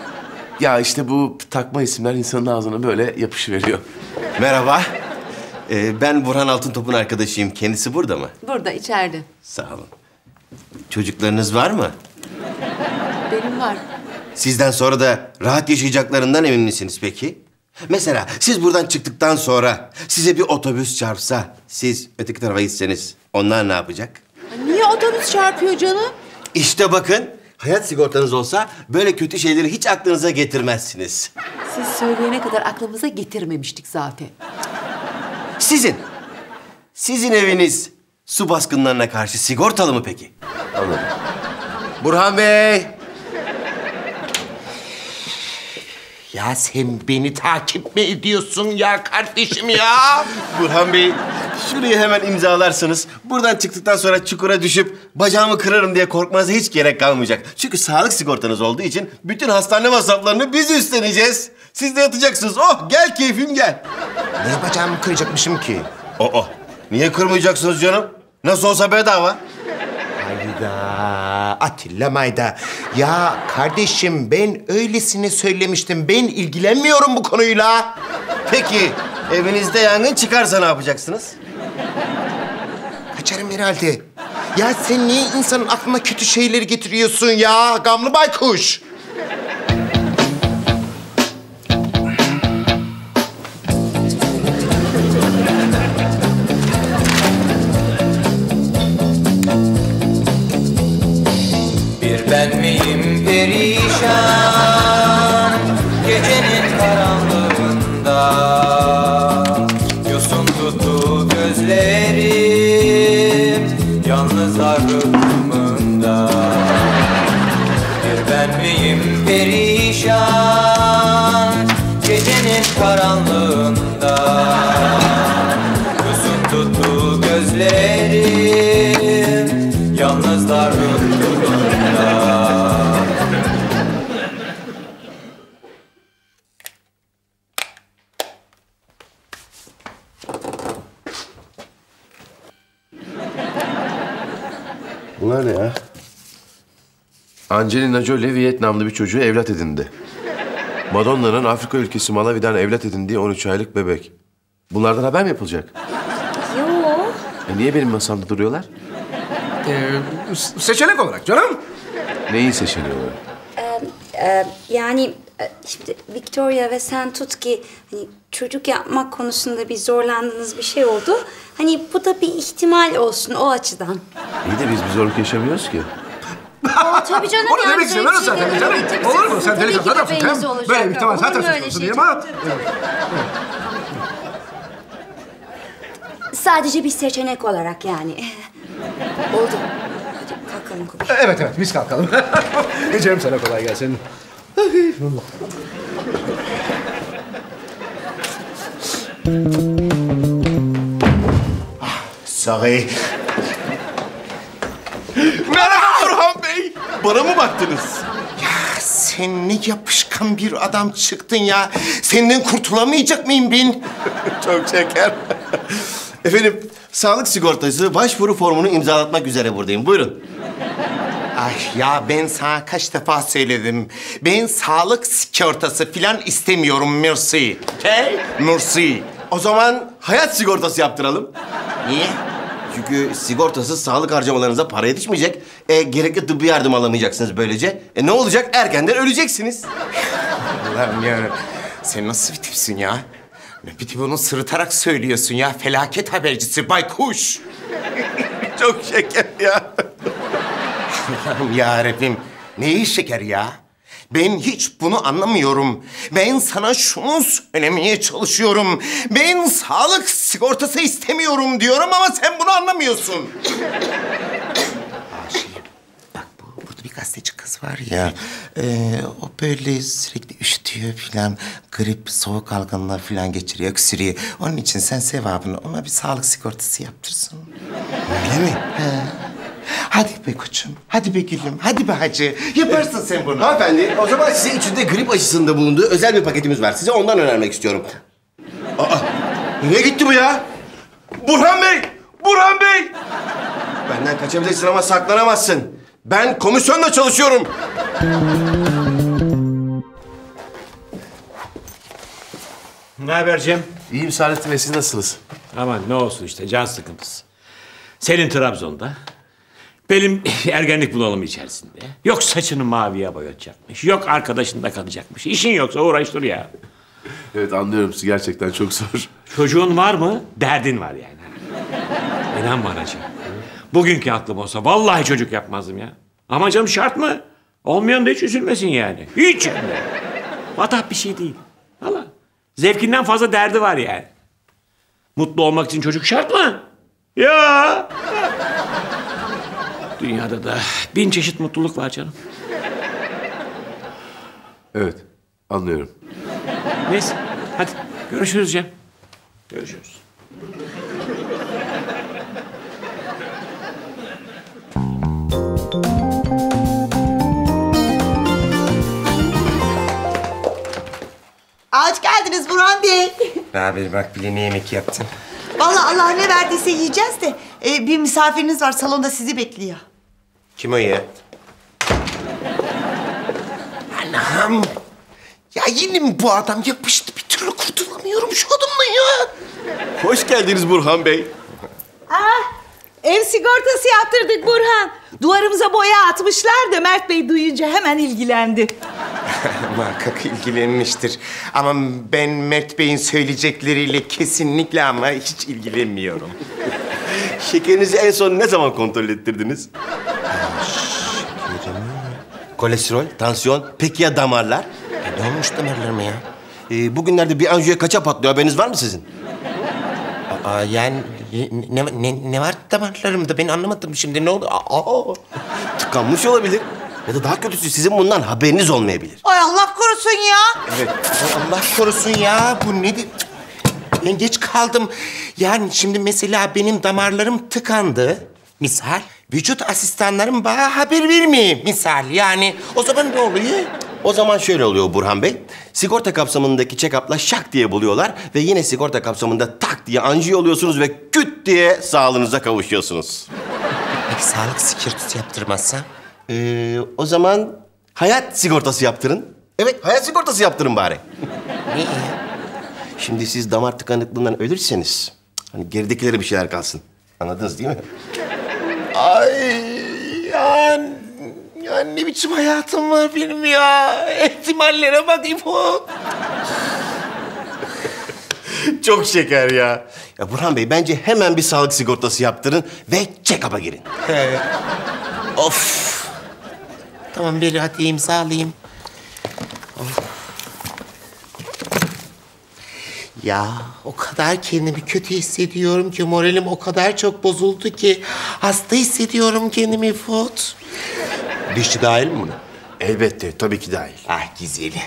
Ya işte bu takma isimler insanın ağzına böyle yapışıveriyor. Merhaba. Ee, ben Burhan Altıntop'un arkadaşıyım. Kendisi burada mı? Burada içeride. Sağ olun. Çocuklarınız var mı? Benim var. Sizden sonra da rahat yaşayacaklarından emin misiniz peki? Mesela siz buradan çıktıktan sonra size bir otobüs çarpsa, siz öteki tarafa gitseniz onlar ne yapacak? Niye otobüs çarpıyor canım? İşte bakın, hayat sigortanız olsa böyle kötü şeyleri hiç aklınıza getirmezsiniz. Siz söyleyene kadar aklımıza getirmemiştik zaten. Sizin, sizin eviniz su baskınlarına karşı sigortalı mı peki? Anladım. Burhan Bey. Ya sen beni takip mi ediyorsun ya kardeşim ya? Burhan Bey, şurayı hemen imzalarsınız. Buradan çıktıktan sonra çukura düşüp bacağımı kırarım diye korkmanıza hiç gerek kalmayacak. Çünkü sağlık sigortanız olduğu için bütün hastane masraflarını biz üstleneceğiz. Siz de yatacaksınız. Oh gel keyfim gel. Niye bacağımı kıracakmışım ki? Oh Niye kırmayacaksınız canım? Nasıl olsa bedava. Hayda Atilla Mayda. Ya kardeşim ben öylesine söylemiştim. Ben ilgilenmiyorum bu konuyla. Peki evinizde yangın çıkarsa ne yapacaksınız? Kaçarım herhalde. Ya sen niye insanın aklına kötü şeyleri getiriyorsun ya? Gamlı baykuş. Miyim perişan Angelina Jolie Vietnamlı bir çocuğu evlat edindi. Madonna'nın Afrika ülkesi Malawi'den evlat edindiği 13 aylık bebek. Bunlardan haber mi yapılacak? Yok. E niye benim masamda duruyorlar? Ee, seçenek olarak canım. Neyi seçeniyorlar? Ee, yani e, şimdi Victoria ve sen tut ki hani çocuk yapmak konusunda bir zorlandığınız bir şey oldu. Hani bu da bir ihtimal olsun o açıdan. İyi de biz bir zorluk yaşamıyoruz ki. Aa, tabii canım Onu yani demek istemiyorum zevkli zaten canım. Olur mu? Sen delikanlı adamsın. Hem böyle bir ihtimal zaten konusu şey? değil ama... Sadece bir seçenek olarak yani. Oldu. Hadi kalkalım Kubi. Evet evet biz kalkalım. Ecem sana kolay gelsin. Sorry. Merhaba Burhan Bey. Bana mı baktınız? Ya sen ne yapışkan bir adam çıktın ya. Senden kurtulamayacak mıyım ben? Çok şeker. Efendim, sağlık sigortası başvuru formunu imzalatmak üzere buradayım. Buyurun. Ay ya ben sana kaç defa söyledim. Ben sağlık sigortası falan istemiyorum Mercy. Okay? Mercy. O zaman hayat sigortası yaptıralım. Niye? Çünkü sigortasız sağlık harcamalarınıza para yetişmeyecek. E, gerekli tıbbi yardım alamayacaksınız böylece. E, ne olacak? Erkenden öleceksiniz. Allah'ım ya. Sen nasıl bir tipsin ya? Bir de bunu sırıtarak söylüyorsun ya. Felaket habercisi baykuş. Çok şeker ya. Allah'ım ya Rabbim. Neyi şeker ya? Ben hiç bunu anlamıyorum. Ben sana şunu söylemeye çalışıyorum. Ben sağlık sigortası istemiyorum diyorum ama sen bunu anlamıyorsun. Şey, bak bu, burada bir gazeteci kız var ya. e, o böyle sürekli üşütüyor falan. Grip, soğuk algınlar falan geçiriyor, öksürüyor. Onun için sen sevabını ona bir sağlık sigortası yaptırsın. Öyle mi? He. Hadi be koçum, hadi be gülüm, hadi be hacı. Yaparsın sen bunu. Hanımefendi, o zaman size içinde grip aşısında bulunduğu özel bir paketimiz var. Size ondan önermek istiyorum. Aa, Nereye gitti bu ya? Burhan Bey! Burhan Bey! Benden kaçabilirsin ama saklanamazsın. Ben komisyonla çalışıyorum. Ne haber Cem? İyiyim Saadettin Bey, siz nasılsınız? Aman ne olsun işte can sıkıntısı. Senin Trabzon'da. Benim ergenlik bunalımı içerisinde. Yok saçını maviye boyatacakmış. Yok arkadaşında kalacakmış. İşin yoksa uğraş dur ya. Evet anlıyorum sizi gerçekten çok zor. Çocuğun var mı? Derdin var yani. İnan bana Cem. Bugünkü aklım olsa vallahi çocuk yapmazdım ya. Ama canım şart mı? Olmayan da hiç üzülmesin yani. Hiç. Matah bir şey değil. Valla. Zevkinden fazla derdi var yani. Mutlu olmak için çocuk şart mı? Ya. Dünyada da bin çeşit mutluluk var canım. Evet anlıyorum. Neyse hadi görüşürüz Cem. Görüşürüz. Hoş geldiniz Burhan Bey. Ne haber bak bile ne yemek yaptın? Vallahi Allah ne verdiyse yiyeceğiz de e, bir misafiriniz var salonda sizi bekliyor. Kim o ya? Anam! Ya yine mi bu adam yapıştı? Bir türlü kurtulamıyorum şu adamla ya. Hoş geldiniz Burhan Bey. Ah, ev sigortası yaptırdık Burhan. Duvarımıza boya atmışlar da Mert Bey duyunca hemen ilgilendi. Muhakkak ilgilenmiştir. Ama ben Mert Bey'in söyleyecekleriyle kesinlikle ama hiç ilgilenmiyorum. Şekerinizi en son ne zaman kontrol ettirdiniz? Kolesterol, tansiyon, peki ya damarlar? ne olmuş damarlarıma ya? Ee, bugünlerde bir anjiyo kaça patlıyor haberiniz var mı sizin? Aa, yani ne, ne, ne var damarlarımda ben anlamadım şimdi ne oldu? Aa, Tıkanmış olabilir. Ya da daha kötüsü sizin bundan haberiniz olmayabilir. Ay Allah korusun ya. Evet. Ay Allah korusun ya. Bu nedir? Ben geç kaldım. Yani şimdi mesela benim damarlarım tıkandı. Misal. Vücut asistanlarım bana haber vermiyor. Misal yani. O zaman ne oluyor? O zaman şöyle oluyor Burhan Bey. Sigorta kapsamındaki check-up'la şak diye buluyorlar ve yine sigorta kapsamında tak diye anjiyo oluyorsunuz ve küt diye sağlığınıza kavuşuyorsunuz. Peki sağlık sigortası yaptırmazsam? Ee, o zaman hayat sigortası yaptırın. Evet, hayat sigortası yaptırın bari. Niye? Şimdi siz damar tıkanıklığından ölürseniz... ...hani geridekilere bir şeyler kalsın. Anladınız değil mi? Ay yani, yani ne biçim hayatım var benim ya. İhtimallere bak İpo. Çok şeker ya. Ya Burhan Bey bence hemen bir sağlık sigortası yaptırın ve check-up'a girin. He. Of. Tamam beri hadi imzalayayım. Of. Ya o kadar kendimi kötü hissediyorum ki moralim o kadar çok bozuldu ki hasta hissediyorum kendimi Fut. Dişçi dahil mi buna? Elbette, tabii ki dahil. Ah güzeli.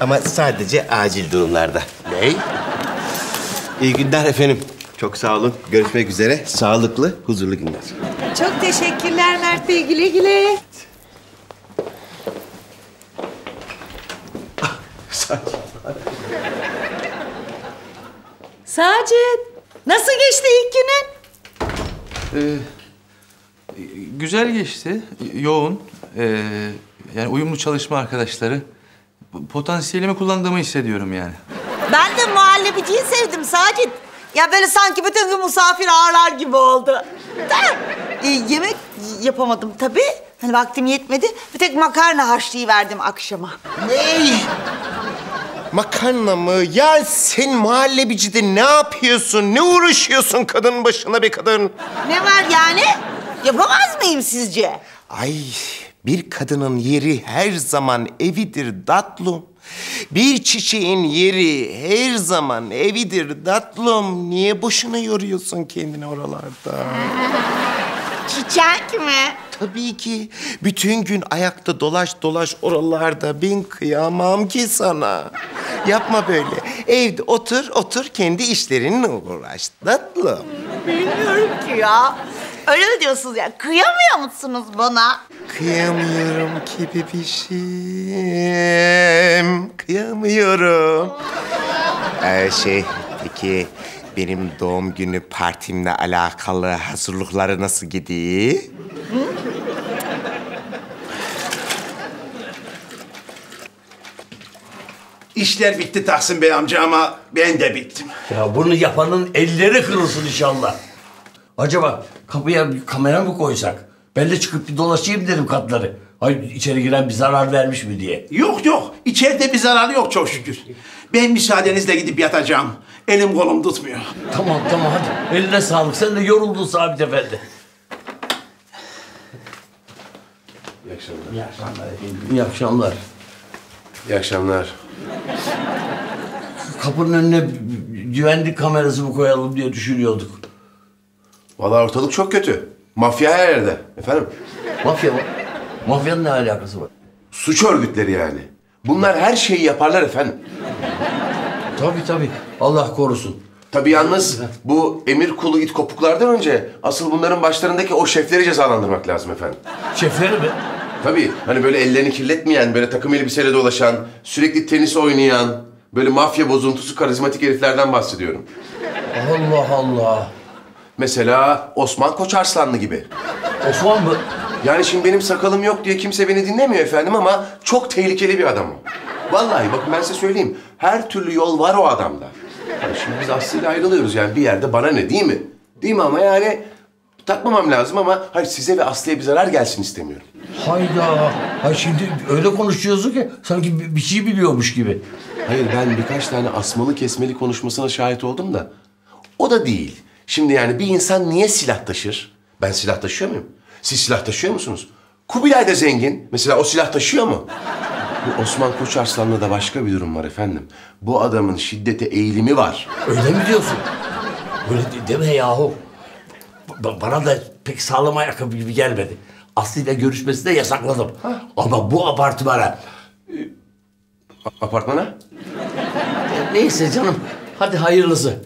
Ama sadece acil durumlarda. Ne? İyi günler efendim. Çok sağ olun. Görüşmek üzere. Sağlıklı, huzurlu günler. Çok teşekkürler Mert Bey güle güle. Sacit, nasıl geçti ilk günün? Ee, güzel geçti. Yoğun. Ee, yani uyumlu çalışma arkadaşları. Potansiyelimi kullandığımı hissediyorum yani. Ben de muhallebiciyi sevdim Sacit. Ya böyle sanki bütün gün misafir ağırlar gibi oldu. Da, e, yemek yapamadım tabii. Hani vaktim yetmedi. Bir tek makarna haşlayıverdim akşama. Ney? Makarna mı? Ya sen muhallebicide ne yapıyorsun? Ne uğraşıyorsun kadın başına be kadın? Ne var yani? Yapamaz mıyım sizce? Ay bir kadının yeri her zaman evidir tatlım. Bir çiçeğin yeri her zaman evidir tatlım. Niye boşuna yoruyorsun kendini oralarda? Çiçek mi? Tabii ki. Bütün gün ayakta dolaş dolaş oralarda. Ben kıyamam ki sana. Yapma böyle. Evde otur otur kendi işlerinle uğraş tatlım. Bilmiyorum ki ya. Öyle mi diyorsunuz ya? Kıyamıyor musunuz bana? Kıyamıyorum ki bebişim. Kıyamıyorum. Ee, şey, peki benim doğum günü partimle alakalı hazırlıkları nasıl gidiyor? İşler bitti Tahsin Bey amca ama ben de bittim. Ya bunu yapanın elleri kırılsın inşallah. Acaba kapıya bir kamera mı koysak? Ben de çıkıp bir dolaşayım dedim katları. Ay içeri giren bir zarar vermiş mi diye. Yok yok, içeride bir zararı yok çok şükür. Ben müsaadenizle gidip yatacağım. Elim kolum tutmuyor. Tamam tamam hadi. Eline sağlık. Sen de yoruldun Sabit Efendi. İyi akşamlar. İyi akşamlar efendim. İyi akşamlar. İyi akşamlar. Kapının önüne güvenlik kamerası mı koyalım diye düşünüyorduk. Vallahi ortalık çok kötü. Mafya her yerde. Efendim? Mafya mı? Mafyanın ne alakası var? Suç örgütleri yani. Bunlar her şeyi yaparlar efendim. Tabii tabii. Allah korusun. Tabii yalnız bu emir kulu it kopuklardan önce asıl bunların başlarındaki o şefleri cezalandırmak lazım efendim. Şefleri mi? Tabii hani böyle ellerini kirletmeyen, böyle takım elbiseyle dolaşan, sürekli tenis oynayan, böyle mafya bozuntusu karizmatik heriflerden bahsediyorum. Allah Allah. Mesela Osman Koçarslanlı gibi. Osman mı? Yani şimdi benim sakalım yok diye kimse beni dinlemiyor efendim ama çok tehlikeli bir adam o. Vallahi bakın ben size söyleyeyim. Her türlü yol var o adamda. Yani şimdi biz Aslı ile ayrılıyoruz yani bir yerde bana ne değil mi? Değil mi ama yani takmamam lazım ama hayır size ve Aslı'ya bir zarar gelsin istemiyorum. Hayda. Hay şimdi öyle konuşuyorsun ki sanki bir- bir şey biliyormuş gibi. Hayır ben birkaç tane asmalı kesmeli konuşmasına şahit oldum da o da değil. Şimdi yani bir insan niye silah taşır? Ben silah taşıyor muyum? Siz silah taşıyor musunuz? Kubilay da zengin. Mesela o silah taşıyor mu? Bu Osman Koçarslan'la da başka bir durum var efendim. Bu adamın şiddete eğilimi var. Öyle mi diyorsun? Öyle de- deme yahu. Ba- Bana da pek sağlam ayakkabı gibi gelmedi. Aslı ile görüşmesini de yasakladım. Ama bu apartmana... Apartmana? E, Neyse canım. Hadi hayırlısı.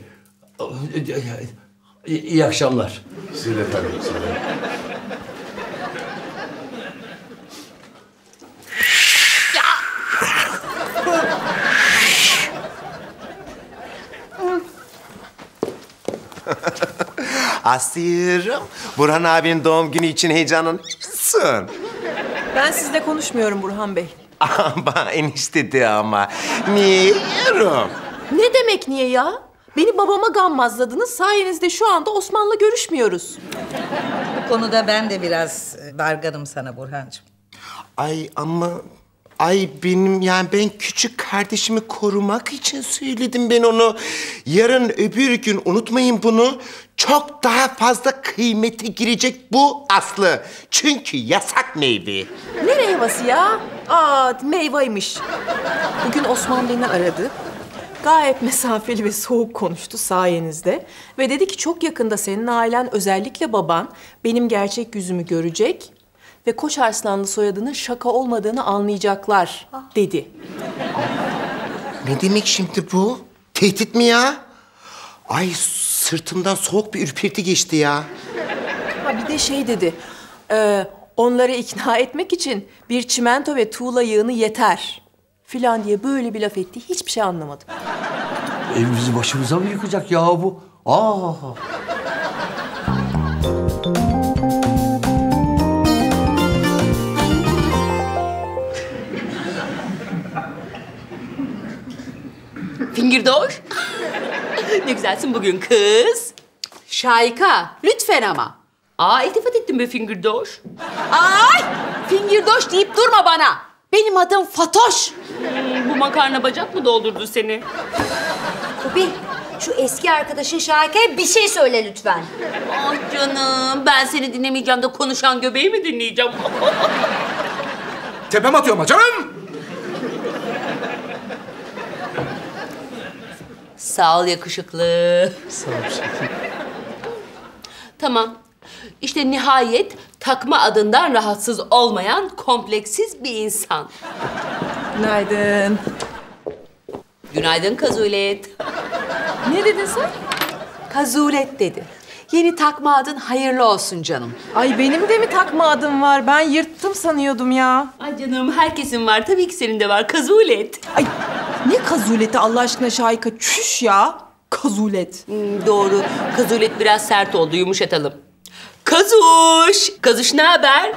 İyi, iyi akşamlar. Size de efendim. Size de. Aslı'yım, Burhan abinin doğum günü için heyecanlanıyor musun? Ben sizle konuşmuyorum Burhan Bey. Ama enişte de ama. Niye yiyorum? Ne demek niye ya? Beni babama gammazladınız. Sayenizde şu anda Osman'la görüşmüyoruz. Bu konuda ben de biraz e, dargınım sana Burhancığım. Ay ama... Ay benim yani ben küçük kardeşimi korumak için söyledim ben onu. Yarın öbür gün unutmayın bunu. Çok daha fazla kıymete girecek bu Aslı. Çünkü yasak meyve. Ne meyvesi ya? Aa meyvaymış. Bugün Osman beni aradı. Gayet mesafeli ve soğuk konuştu sayenizde. Ve dedi ki çok yakında senin ailen özellikle baban benim gerçek yüzümü görecek. Ve Koç Arslanlı soyadının şaka olmadığını anlayacaklar dedi. Ne demek şimdi bu? Tehdit mi ya? Ay sırtımdan soğuk bir ürperti geçti ya. Ha bir de şey dedi. e, onları ikna etmek için bir çimento ve tuğla yığını yeter. Filan diye böyle bir laf etti. Hiçbir şey anlamadım. Evimizi başımıza mı yıkacak ya bu? Aa. Fingirdoş. ne güzelsin bugün kız. Şayka, lütfen ama. Aa iltifat ettim be Fingirdoş. Ay! Fingirdoş deyip durma bana. Benim adım Fatoş. Hmm, bu makarna bacak mı doldurdu seni? Kubi, şu eski arkadaşın Şahike'ye bir şey söyle lütfen. Ah canım, ben seni dinlemeyeceğim de konuşan göbeği mi dinleyeceğim? Tepem atıyor ama canım. Sağ ol yakışıklı. Sağ ol Tamam. İşte nihayet takma adından rahatsız olmayan kompleksiz bir insan. Günaydın. Günaydın Kazulet. Ne dedin sen? Kazulet dedi. Yeni takma adın hayırlı olsun canım. Ay benim de mi takma adım var? Ben yırttım sanıyordum ya. Ay canım herkesin var. Tabii ki senin de var Kazulet. Ay ne kazuleti Allah aşkına Şahika? Çüş ya. Kazulet. Hmm, doğru. Kazulet biraz sert oldu. Yumuşatalım. Kazuş! Kazuş ne haber?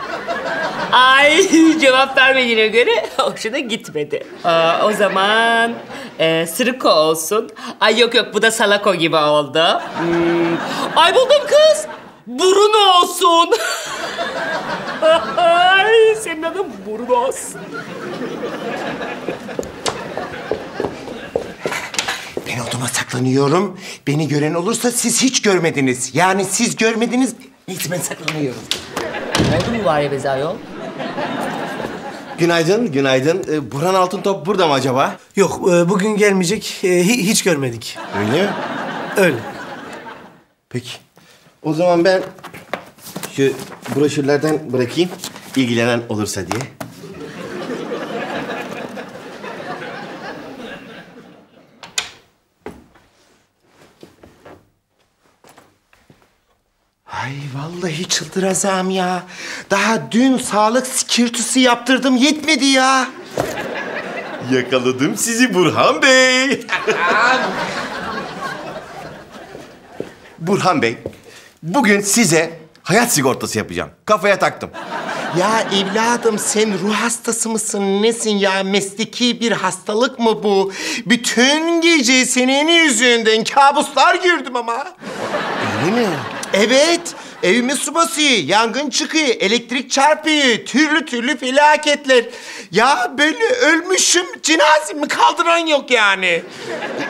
Ay cevap vermediğine göre hoşuna gitmedi. Aa, o zaman e, sırıko olsun. Ay yok yok bu da salako gibi oldu. Hmm. Ay buldum kız. Burun olsun. Ay senin adın burun olsun. Ben odama saklanıyorum. Beni gören olursa siz hiç görmediniz. Yani siz görmediniz. Neyse ben saklanıyorum. Oldu mu var ya Bezayol? Günaydın, günaydın. Ee, Burhan Altıntop burada mı acaba? Yok e, bugün gelmeyecek. E, hi- hiç görmedik. Öyle mi? Öyle. Peki. O zaman ben şu broşürlerden bırakayım. ilgilenen olursa diye. Ay vallahi çıldıracağım ya. Daha dün sağlık sikirtüsü yaptırdım yetmedi ya. Yakaladım sizi Burhan Bey. Burhan Bey, bugün size hayat sigortası yapacağım. Kafaya taktım. Ya evladım sen ruh hastası mısın nesin ya? Mesleki bir hastalık mı bu? Bütün gece senin yüzünden kabuslar gördüm ama. Öyle mi? Evet. Evimiz su basıyor, yangın çıkıyor, elektrik çarpıyor, türlü türlü felaketler. Ya böyle ölmüşüm, cenazemi kaldıran yok yani.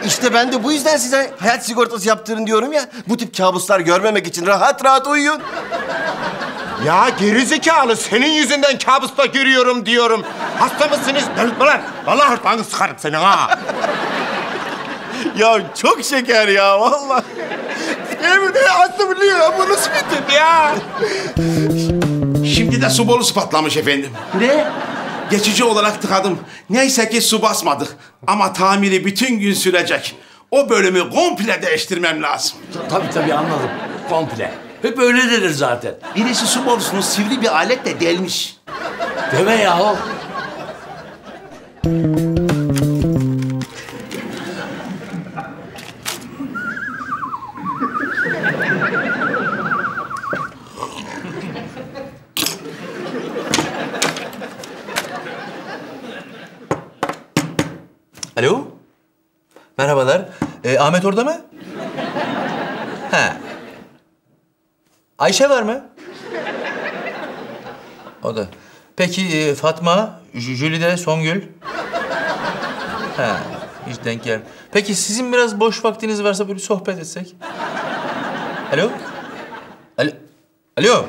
İşte ben de bu yüzden size hayat sigortası yaptırın diyorum ya. Bu tip kabuslar görmemek için rahat rahat uyuyun. Ya gerizekalı senin yüzünden kabusta görüyorum diyorum. Hasta mısınız? Delirtme lan. Vallahi hırtlanı sıkarım seni ha. ya çok şeker ya vallahi. Evde hasta biliyor. Bu nasıl bir tip ya? Şimdi de su borusu patlamış efendim. Ne? Geçici olarak tıkadım. Neyse ki su basmadı. Ama tamiri bütün gün sürecek. O bölümü komple değiştirmem lazım. Tabii tabii anladım. Komple. Hep öyle denir zaten. Birisi su borusunu sivri bir aletle delmiş. Deme ya. Ahmet orada mı? He. Ayşe var mı? O da. Peki e, Fatma, Jülide, Songül? He. Hiç denk gel. Peki sizin biraz boş vaktiniz varsa böyle sohbet etsek? Alo? Alo? Alo?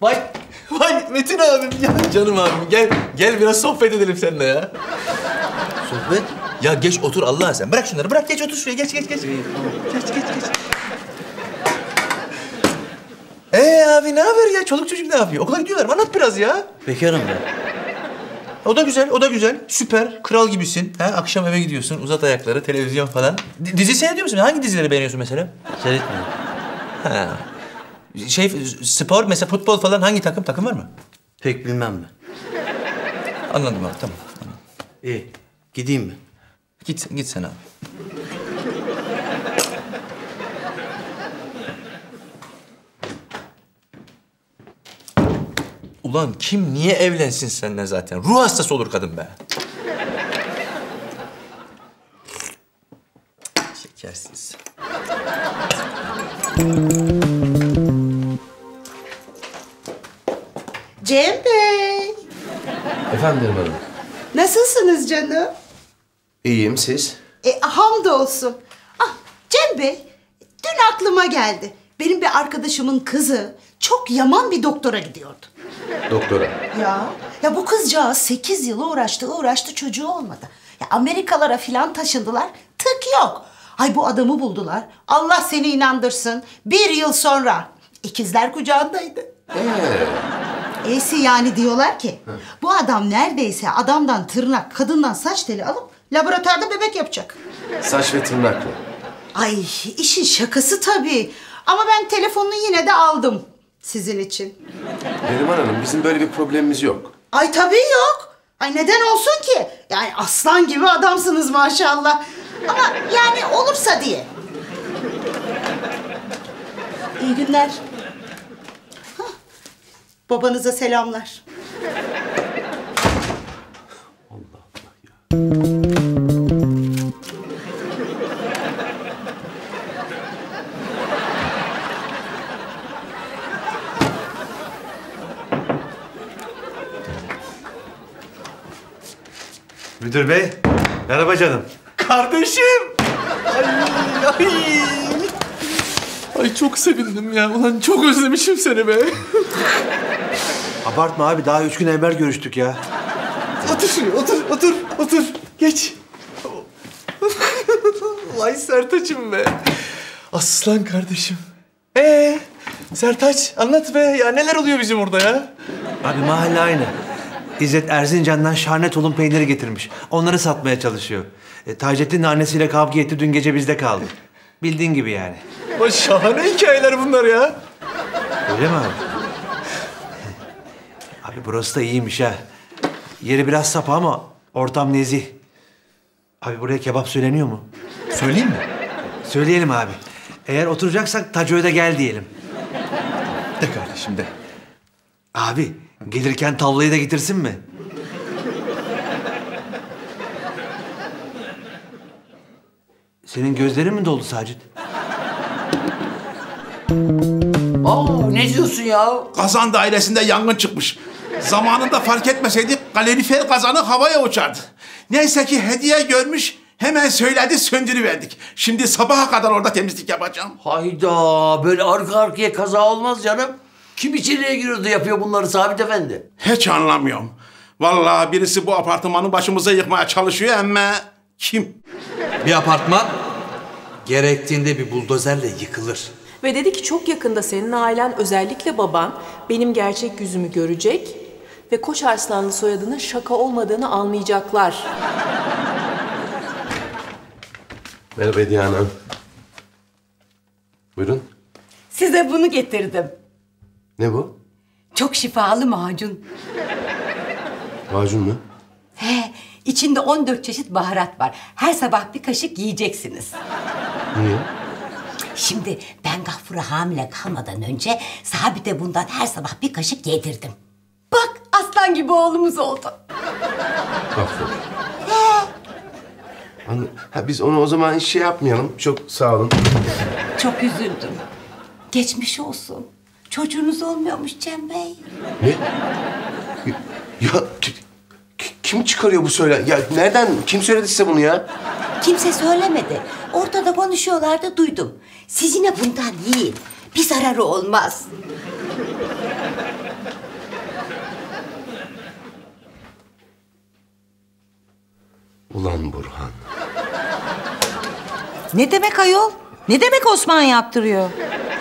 Vay, vay Metin abim ya canım abim gel gel biraz sohbet edelim seninle ya. Sohbet? Ya geç otur Allah'a sen. Bırak şunları bırak geç otur şuraya geç geç geç. Geç geç geç. Ee abi ne haber ya? Çoluk çocuk ne yapıyor? Okula gidiyorlar mı? Anlat biraz ya. Bekarım ben. O da güzel, o da güzel. Süper, kral gibisin. Ha, akşam eve gidiyorsun, uzat ayakları, televizyon falan. D- dizi seyrediyor musun? Hangi dizileri beğeniyorsun mesela? Seyretmiyorum. Ha. Şey, spor mesela futbol falan hangi takım? Takım var mı? Pek bilmem ben. Anladım abi, tamam. İyi. Gideyim mi? Git, git sen abi. Ulan kim niye evlensin seninle zaten? Ruh hastası olur kadın be. Şekersiz. Cem Bey, Efendim hanım. nasılsınız canım? İyiyim siz? E, hamdolsun. Ah, Cem Bey, dün aklıma geldi. Benim bir arkadaşımın kızı çok yaman bir doktora gidiyordu. Doktora. Ya, ya bu kızcağız sekiz yıl uğraştı, uğraştı çocuğu olmadı. Ya Amerikalara filan taşındılar, tık yok. Ay bu adamı buldular. Allah seni inandırsın. Bir yıl sonra ikizler kucağındaydı. E'si yani diyorlar ki bu adam neredeyse adamdan tırnak, kadından saç teli alıp laboratuvarda bebek yapacak. Saç ve tırnaklı. Ay işin şakası tabii. Ama ben telefonunu yine de aldım sizin için. Neriman Hanım bizim böyle bir problemimiz yok. Ay tabii yok. Ay neden olsun ki? Yani aslan gibi adamsınız maşallah. Ama yani olursa diye. İyi günler. Hah, Babanıza selamlar. Müdür bey, merhaba canım. Kardeşim! Ay, ay. Ay çok sevindim ya. Ulan çok özlemişim seni be. Abartma abi, daha üç gün evvel görüştük ya. Otur şuraya, otur, otur, otur. Geç. Vay Sertaç'ım be. Aslan kardeşim. Ee, Sertaç anlat be ya neler oluyor bizim orada ya? Abi mahalle aynı. İzzet Erzincan'dan şahane tulum peyniri getirmiş. Onları satmaya çalışıyor. E, Taceddin annesiyle kavga etti, dün gece bizde kaldı. Bildiğin gibi yani. Vay şahane hikayeler bunlar ya. Öyle mi abi? Abi burası da iyiymiş ha. Yeri biraz sapa ama ortam nezih. Abi buraya kebap söyleniyor mu? Söyleyeyim mi? Söyleyelim abi. Eğer oturacaksak Taco'ya da gel diyelim. De kardeşim de. Abi gelirken tavlayı da getirsin mi? Senin gözlerin mi doldu Sacit? Aa, ne diyorsun ya? Kazan dairesinde yangın çıkmış. Zamanında fark etmeseydik kalorifer kazanı havaya uçardı. Neyse ki hediye görmüş hemen söyledi söndürüverdik. Şimdi sabaha kadar orada temizlik yapacağım. Hayda böyle arka arkaya kaza olmaz canım. Kim içeriye giriyordu yapıyor bunları Sabit Efendi? Hiç anlamıyorum. Vallahi birisi bu apartmanı başımıza yıkmaya çalışıyor ama kim? Bir apartman gerektiğinde bir buldozerle yıkılır. Ve dedi ki çok yakında senin ailen özellikle baban benim gerçek yüzümü görecek ve Koç Arslanlı soyadının şaka olmadığını anlayacaklar. Merhaba Hediye Hanım. Buyurun. Size bunu getirdim. Ne bu? Çok şifalı macun. Macun mu? He, içinde 14 çeşit baharat var. Her sabah bir kaşık yiyeceksiniz. Niye? Şimdi ben Gafur'a hamile kalmadan önce Sabit'e bundan her sabah bir kaşık yedirdim. Bak aslan gibi oğlumuz oldu. Gafur. Anla- Ha, biz onu o zaman şey yapmayalım. Çok sağ olun. Çok üzüldüm. Geçmiş olsun. Çocuğunuz olmuyormuş Cem Bey. Ne? Ya ki- ki- kim çıkarıyor bu söyle? Ya nereden? Kim söyledi size bunu ya? Kimse söylemedi. Ortada konuşuyorlardı duydum. Siz yine bundan yiyin. Bir zararı olmaz. Ulan Burhan. Ne demek ayol? Ne demek Osman yaptırıyor?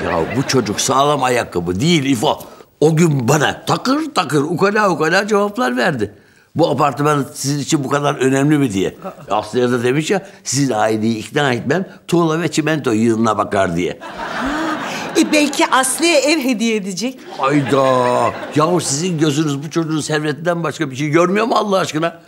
Ya bu çocuk sağlam ayakkabı değil İfo. O gün bana takır takır ukala ukala cevaplar verdi. Bu apartman sizin için bu kadar önemli mi diye. Aslı'ya da demiş ya sizin aileyi ikna etmem tuğla ve çimento yığınına bakar diye. E belki Aslı'ya ev hediye edecek. Hayda. Yahu sizin gözünüz bu çocuğun servetinden başka bir şey görmüyor mu Allah aşkına?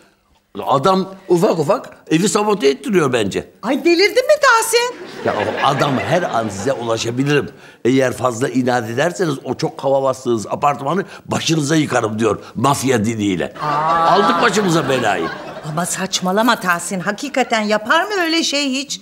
Adam ufak ufak evi sabote ettiriyor bence. Ay delirdin mi Tahsin? Ya o adam her an size ulaşabilirim. Eğer fazla inat ederseniz o çok hava bastığınız apartmanı başınıza yıkarım diyor mafya diliyle. Aldık başımıza belayı. Ama saçmalama Tahsin. Hakikaten yapar mı öyle şey hiç?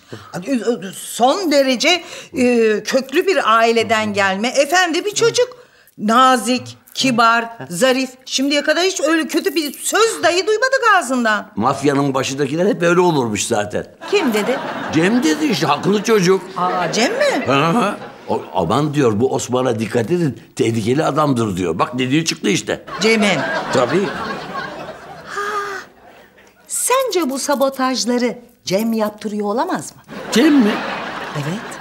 Son derece e, köklü bir aileden gelme. Efendi bir çocuk. Nazik, kibar, zarif. Şimdiye kadar hiç öyle kötü bir söz dahi duymadık ağzından. Mafyanın başındakiler hep öyle olurmuş zaten. Kim dedi? Cem dedi işte haklı çocuk. Aa Cem mi? Hı hı. O, aman diyor bu Osman'a dikkat edin tehlikeli adamdır diyor. Bak dediği çıktı işte. Cem'in. Tabii. Sence bu sabotajları Cem yaptırıyor olamaz mı? Cem mi? Evet.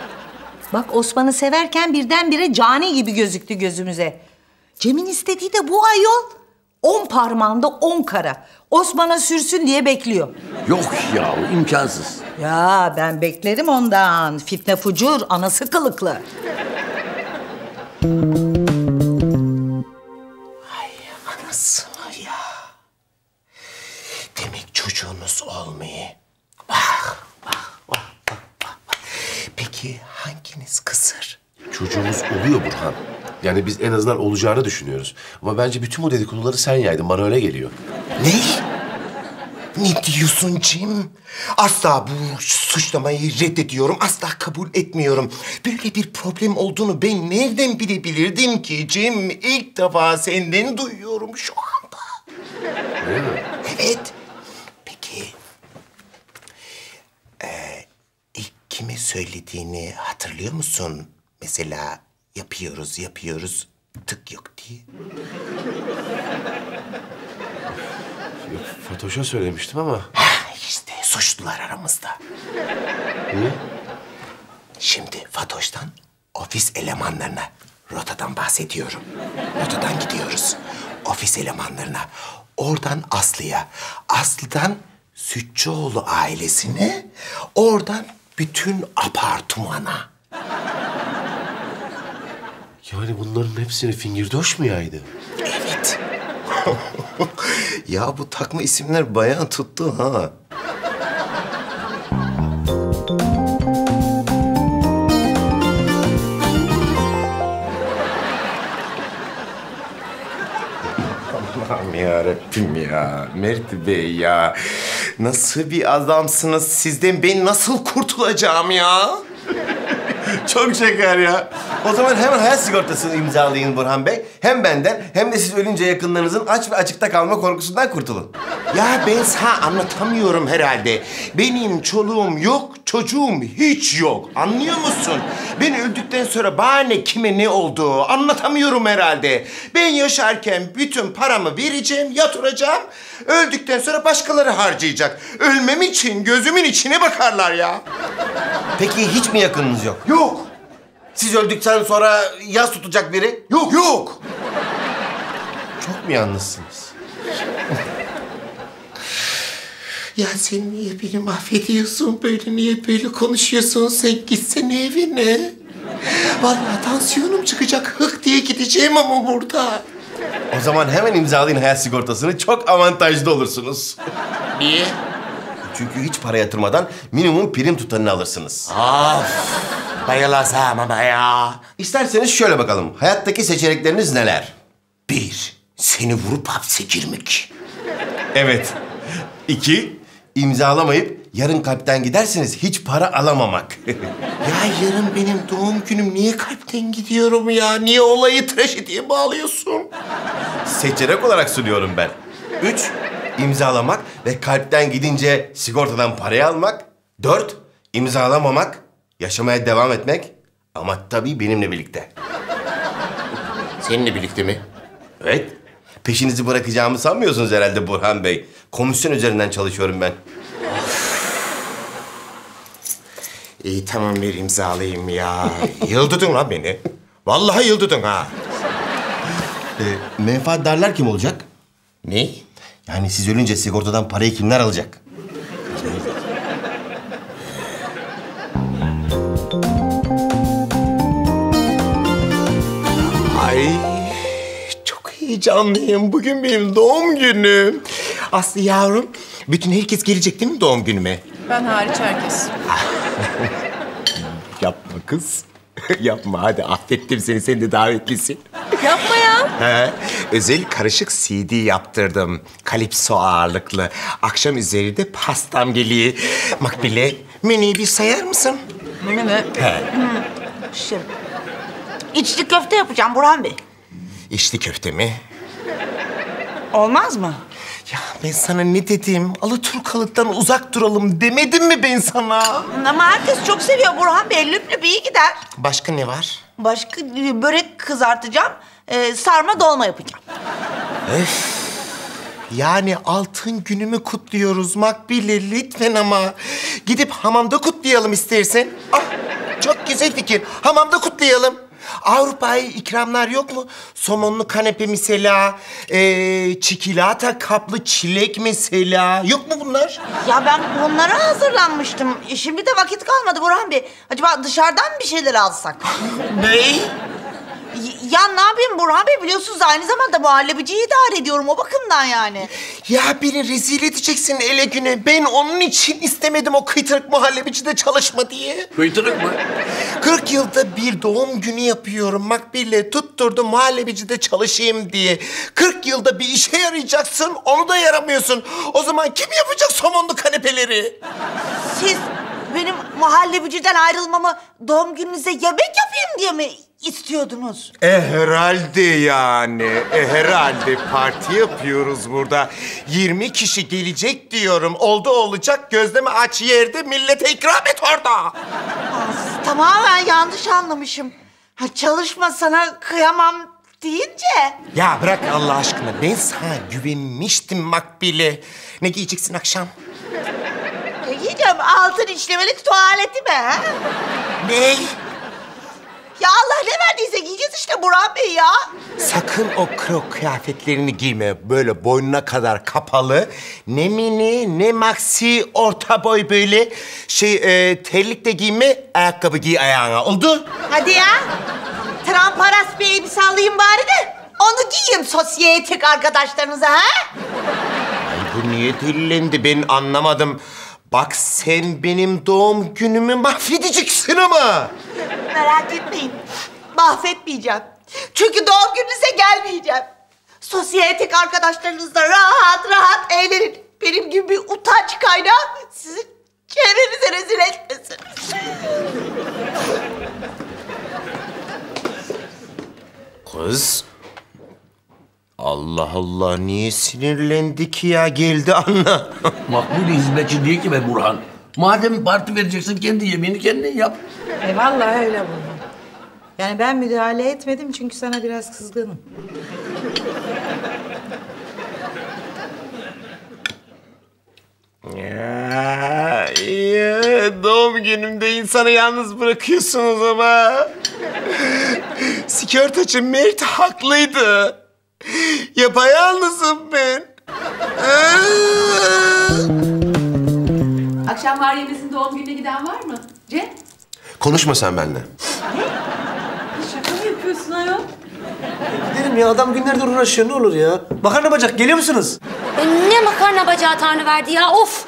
Bak Osman'ı severken birdenbire cani gibi gözüktü gözümüze. Cem'in istediği de bu ayol. On parmağında on kara. Osman'a sürsün diye bekliyor. Yok ya imkansız. Ya ben beklerim ondan. Fitne fucur, anası kılıklı. Anasını ya. çocuğunuz olmayı. Vah, vah, vah, vah, vah. Peki hanginiz kısır? Çocuğumuz oluyor Burhan. Yani biz en azından olacağını düşünüyoruz. Ama bence bütün bu dedikoduları sen yaydın. Bana öyle geliyor. Ne? Ne diyorsun Cem? Asla bu suçlamayı reddediyorum. Asla kabul etmiyorum. Böyle bir problem olduğunu ben nereden bilebilirdim ki Cem? İlk defa senden duyuyorum şu anda. Öyle mi? Evet. Peki... Ee, ilk kime söylediğini hatırlıyor musun? Mesela yapıyoruz, yapıyoruz, tık yok diye. Fatoş'a söylemiştim ama. İşte suçlular aramızda. Niye? Şimdi Fatoş'tan ofis elemanlarına rotadan bahsediyorum. Rotadan gidiyoruz. Ofis elemanlarına. Oradan Aslı'ya. Aslı'dan Sütçüoğlu ailesine. Oradan bütün apartmana. Yani bunların hepsini fingirdoş mu yaydı? Evet. ya bu takma isimler bayağı tuttu ha. Allah'ım yarabbim ya. Mert Bey ya. Nasıl bir adamsınız? Sizden ben nasıl kurtulacağım ya? Çok şeker ya. O zaman hemen hayat sigortasını imzalayın Burhan Bey. Hem benden hem de siz ölünce yakınlarınızın aç ve açıkta kalma korkusundan kurtulun. Ya ben sana anlatamıyorum herhalde. Benim çoluğum yok, çocuğum hiç yok. Anlıyor musun? Ben öldükten sonra bana ne kime ne olduğu anlatamıyorum herhalde. Ben yaşarken bütün paramı vereceğim, yatıracağım. Öldükten sonra başkaları harcayacak. Ölmem için gözümün içine bakarlar ya. Peki hiç mi yakınınız yok? Yok. Siz öldükten sonra yas tutacak biri? Yok. Yok. Çok mu yalnızsınız? Ya sen niye beni mahvediyorsun böyle? Niye böyle konuşuyorsun? Sen gitsene evine. Vallahi tansiyonum çıkacak. Hık diye gideceğim ama burada. O zaman hemen imzalayın hayat sigortasını. Çok avantajlı olursunuz. Niye? Çünkü hiç para yatırmadan minimum prim tutarını alırsınız. Of! Bayılacağım ama ya. İsterseniz şöyle bakalım. Hayattaki seçenekleriniz neler? Bir, seni vurup hapse girmek. Evet. İki, imzalamayıp yarın kalpten gidersiniz hiç para alamamak. Ya yarın benim doğum günüm. Niye kalpten gidiyorum ya? Niye olayı trajediye bağlıyorsun? Seçenek olarak sunuyorum ben. Üç, imzalamak ve kalpten gidince sigortadan parayı almak. Dört, imzalamamak, yaşamaya devam etmek. Ama tabii benimle birlikte. Seninle birlikte mi? Evet. Peşinizi bırakacağımı sanmıyorsunuz herhalde Burhan Bey. Komisyon üzerinden çalışıyorum ben. İyi tamam ver imzalayayım ya. yıldırdın lan beni. Vallahi yıldırdın ha. Ee, menfaatdarlar kim olacak? Ne? Yani siz ölünce sigortadan parayı kimler alacak? Ay çok heyecanlıyım. Bugün benim doğum günüm. Aslı yavrum, bütün herkes gelecek değil mi doğum günüme? Ben hariç herkes. Yapma kız. Yapma hadi affettim seni. Sen de davetlisin. Yapma ya. He, özel karışık CD yaptırdım. Kalipso ağırlıklı. Akşam üzeri de pastam geliyor. Makbule, menüyü bir sayar mısın? Menü mü? He. Şimdi. İçli köfte yapacağım Burhan Bey. İçli köfte mi? Olmaz mı? Ya ben sana ne dedim? Alaturkalıktan uzak duralım demedim mi ben sana? Ama herkes çok seviyor Burhan Bey. Lüp lüp iyi gider. Başka ne var? Başka börek kızartacağım. e, sarma dolma yapacağım. Öf. Yani altın günümü kutluyoruz Makbule lütfen ama. Gidip hamamda kutlayalım istersen. Ah çok güzel fikir. Hamamda kutlayalım. Avrupa'yı ikramlar yok mu? Somonlu kanepe mesela, ee, çikolata kaplı çilek mesela. Yok mu bunlar? Ya ben bunlara hazırlanmıştım. E, Şimdi de vakit kalmadı Burhan Bey. Acaba dışarıdan bir şeyler alsak? Ne? Y- Ya ne yapayım Burhan Bey biliyorsunuz aynı zamanda muhallebiciyi idare ediyorum o bakımdan yani. Ya beni rezil edeceksin ele güne. Ben onun için istemedim o kıytırık muhallebicide çalışma diye. Kıytırık mı? 40 yılda bir doğum günü yapıyorum Makbille. Tutturdu muhallebicide çalışayım diye. 40 yılda bir işe yarayacaksın, onu da yaramıyorsun. O zaman kim yapacak somonlu kanepeleri? Siz benim muhallebiciden ayrılmamı doğum gününüze yemek yapayım diye mi istiyordunuz? E herhalde yani. E herhalde parti yapıyoruz burada. 20 kişi gelecek diyorum. Oldu olacak gözleme aç yerde millete ikram et orada. Tamamen yanlış anlamışım. Ha, çalışma sana kıyamam deyince. Ya bırak Allah aşkına. Ben sana güvenmiştim Makbile. Ne giyeceksin akşam? E, yiyeceğim altın işlemelik tuvaleti mi? Ne? Ya Allah ne verdiyse giyeceğiz işte Burhan Bey ya. Sakın o kro kıyafetlerini giyme. Böyle boynuna kadar kapalı. Ne mini ne maxi orta boy böyle. Şey e, terlik de giyme. Ayakkabı giy ayağına. Oldu? Hadi ya. Tramparas bir elbise alayım bari de onu giyeyim sosyetik arkadaşlarınıza ha? Ay bu niye dillendi ben anlamadım. Bak sen benim doğum günümü mahvedeceksin ama. Merak etmeyin. Mahvetmeyeceğim. Çünkü doğum gününüze gelmeyeceğim. Sosyetik arkadaşlarınızla rahat rahat eğlenin. Benim gibi bir utanç kaynağı sizi çevrenize rezil etmesin. Kız. Allah Allah niye sinirlendik ya geldi anla. Makbule hizmetçi değil ki be Burhan. Madem parti vereceksin kendi yemeğini kendin yap. E vallahi öyle Burhan. Yani ben müdahale etmedim çünkü sana biraz kızgınım. Ya, ya, doğum günümde insanı yalnız bırakıyorsunuz ama. Sikörtacı Mert haklıydı. Yapayalnızım ben. Akşam Meryem'in doğum gününe giden var mı? Cem? Konuşma sen benimle. Şaka mı yapıyorsun ayol? Gidelim ya adam günlerdir uğraşıyor ne olur ya. Makarna bacak geliyor musunuz? E, ne makarna bacağı Tanrı verdi ya of.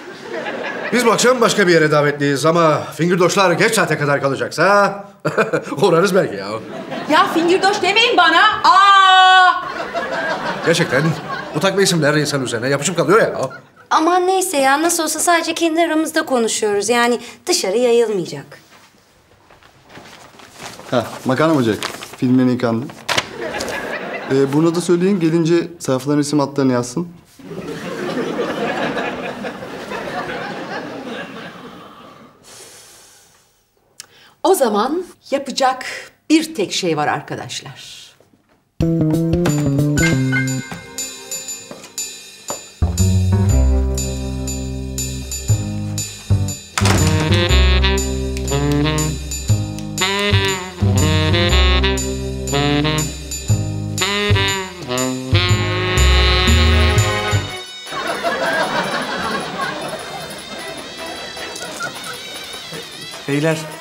Biz bu akşam başka bir yere davetliyiz ama fingirdoşlar geç saate kadar kalacaksa uğrarız belki ya. Ya fingirdoş demeyin bana. Aa! Gerçekten bu takma isimler insan üzerine yapışıp kalıyor ya. Aman neyse ya nasıl olsa sadece kendi aramızda konuşuyoruz. Yani dışarı yayılmayacak. Ha, makarna bacak. Filmlerini yıkandı. Ee, buna da söyleyin gelince sayfaların isim hatlarını yazsın. O zaman yapacak bir tek şey var arkadaşlar.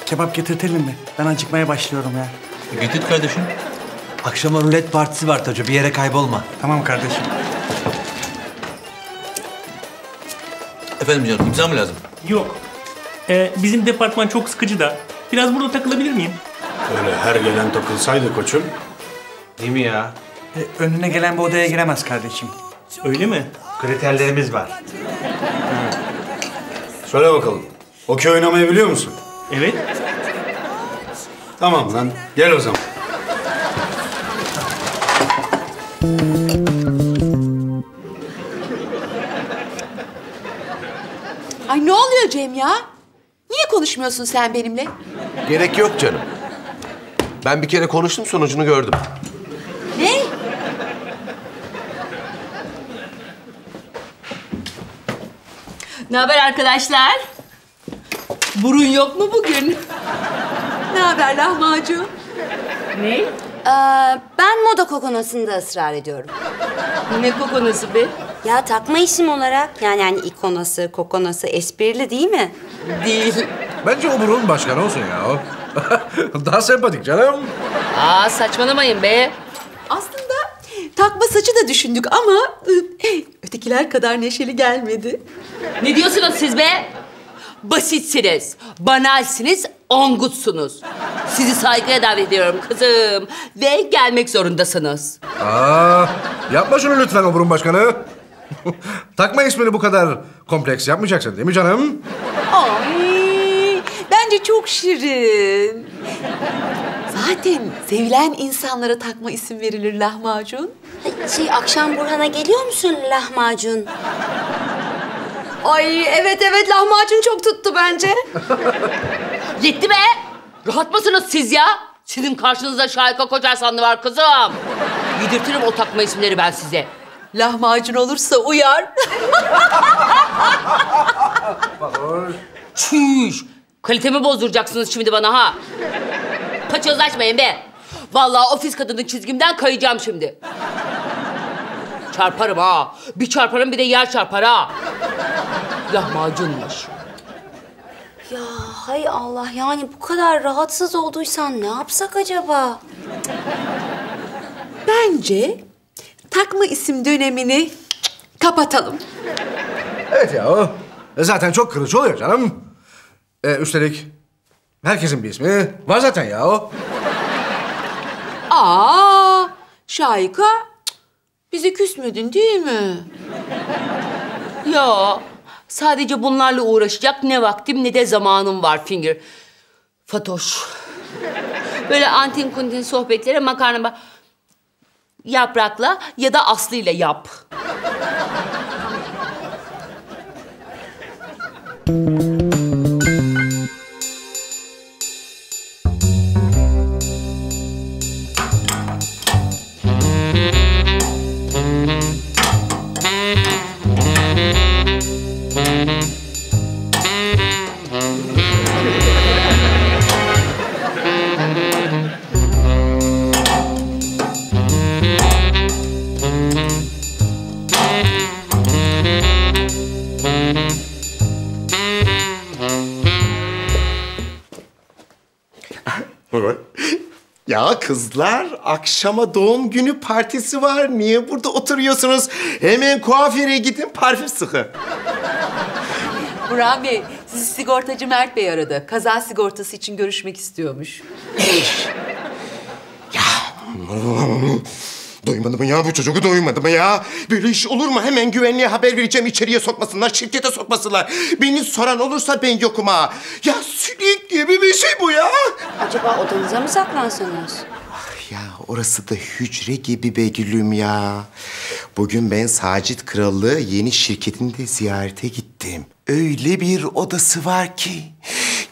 Kebap getirtelim mi? Ben acıkmaya başlıyorum ya. Getir kardeşim. Akşama rulet partisi var Taco. Bir yere kaybolma. Tamam kardeşim. Efendim canım imza mı lazım? Yok. Ee, bizim departman çok sıkıcı da. Biraz burada takılabilir miyim? Öyle her gelen takılsaydı koçum. Değil mi ya? E, önüne gelen bu odaya giremez kardeşim. Öyle mi? Kriterlerimiz var. Söyle bakalım. Okey oynamayı biliyor musun? Evet. Tamam lan. Gel o zaman. Ay ne oluyor Cem ya? Niye konuşmuyorsun sen benimle? Gerek yok canım. Ben bir kere konuştum sonucunu gördüm. Ne? Ne haber arkadaşlar? Burun yok mu bugün? Ne haber lahmacun? Ne? Ee, ben moda kokonasında ısrar ediyorum. Ne kokonası be? Ya takma isim olarak yani yani ikonası, kokonası esprili değil mi? Değil. Bence o burun başkan olsun ya. Daha sempatik canım. Aa saçmalamayın be. Aslında takma saçı da düşündük ama ı, ötekiler kadar neşeli gelmedi. Ne diyorsunuz siz be? Basitsiniz, banalsiniz, angutsunuz. Sizi saygıya davet ediyorum kızım. Ve gelmek zorundasınız. Aa, yapma şunu lütfen Oburun Başkanı. Takma ismini bu kadar kompleks yapmayacaksın değil mi canım? Ay, bence çok şirin. Zaten sevilen insanlara takma isim verilir lahmacun. Şey akşam Burhan'a geliyor musun lahmacun? Ay evet evet lahmacun çok tuttu bence. Yetti be! Rahat mısınız siz ya? Sizin karşınızda Şahika Koçarsanlı var kızım. Yedirtirim o takma isimleri ben size. Lahmacun olursa uyar. Çüş! Kalitemi bozduracaksınız şimdi bana ha. Kaçıyoruz açmayın be. Vallahi ofis kadını çizgimden kayacağım şimdi. Çarparım ha. Bir çarparım bir de yer çarpar ha. Lahmacunmuş. Ya hay Allah yani bu kadar rahatsız olduysan ne yapsak acaba? Bence takma isim dönemini kapatalım. Evet ya o. Zaten çok kırıcı oluyor canım. E, üstelik herkesin bir ismi var zaten ya o. Aa, cık, bize küsmedin değil mi? Ya sadece bunlarla uğraşacak ne vaktim ne de zamanım var Finger. Fatoş. Böyle antin kuntin sohbetlere makarna ba- yaprakla ya da Aslı'yla yap. Ya kızlar akşama doğum günü partisi var. Niye burada oturuyorsunuz? Hemen kuaföre gidin parfüm sıkın. Burhan Bey, sizi sigortacı Mert Bey aradı. Kaza sigortası için görüşmek istiyormuş. Doymadı mı ya bu çocuğu doymadı mı ya? Böyle iş olur mu? Hemen güvenliğe haber vereceğim içeriye sokmasınlar, şirkete sokmasınlar. Beni soran olursa ben yokum ha. Ya sülük gibi bir şey bu ya. Acaba odanıza mı saklansanız? Ya orası da hücre gibi be gülüm ya. Bugün ben Sacit Krallığı yeni şirketinde ziyarete gittim. Öyle bir odası var ki.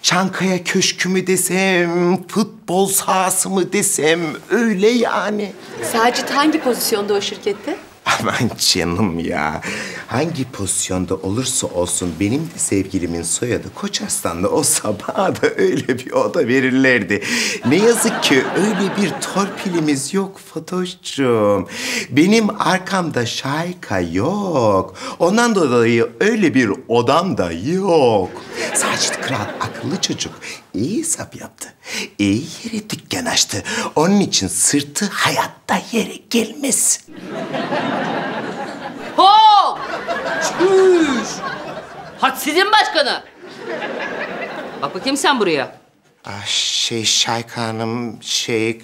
Çankaya Köşkü mü desem, futbol sahası mı desem öyle yani. Sacit hangi pozisyonda o şirkette? Aman canım ya. Hangi pozisyonda olursa olsun benim de sevgilimin soyadı Koç Arslanlı olsa bana da öyle bir oda verirlerdi. Ne yazık ki öyle bir torpilimiz yok Fatoş'cum. Benim arkamda şayka yok. Ondan dolayı öyle bir odam da yok. Sacit Kral akıllı çocuk. İyi hesap yaptı. İyi yere dükkan açtı. Onun için sırtı hayatta yere gelmez. Hop! Çüş! Hadsizin başkanı. Bak bakayım sen buraya. Ah, şey Şayka Hanım şey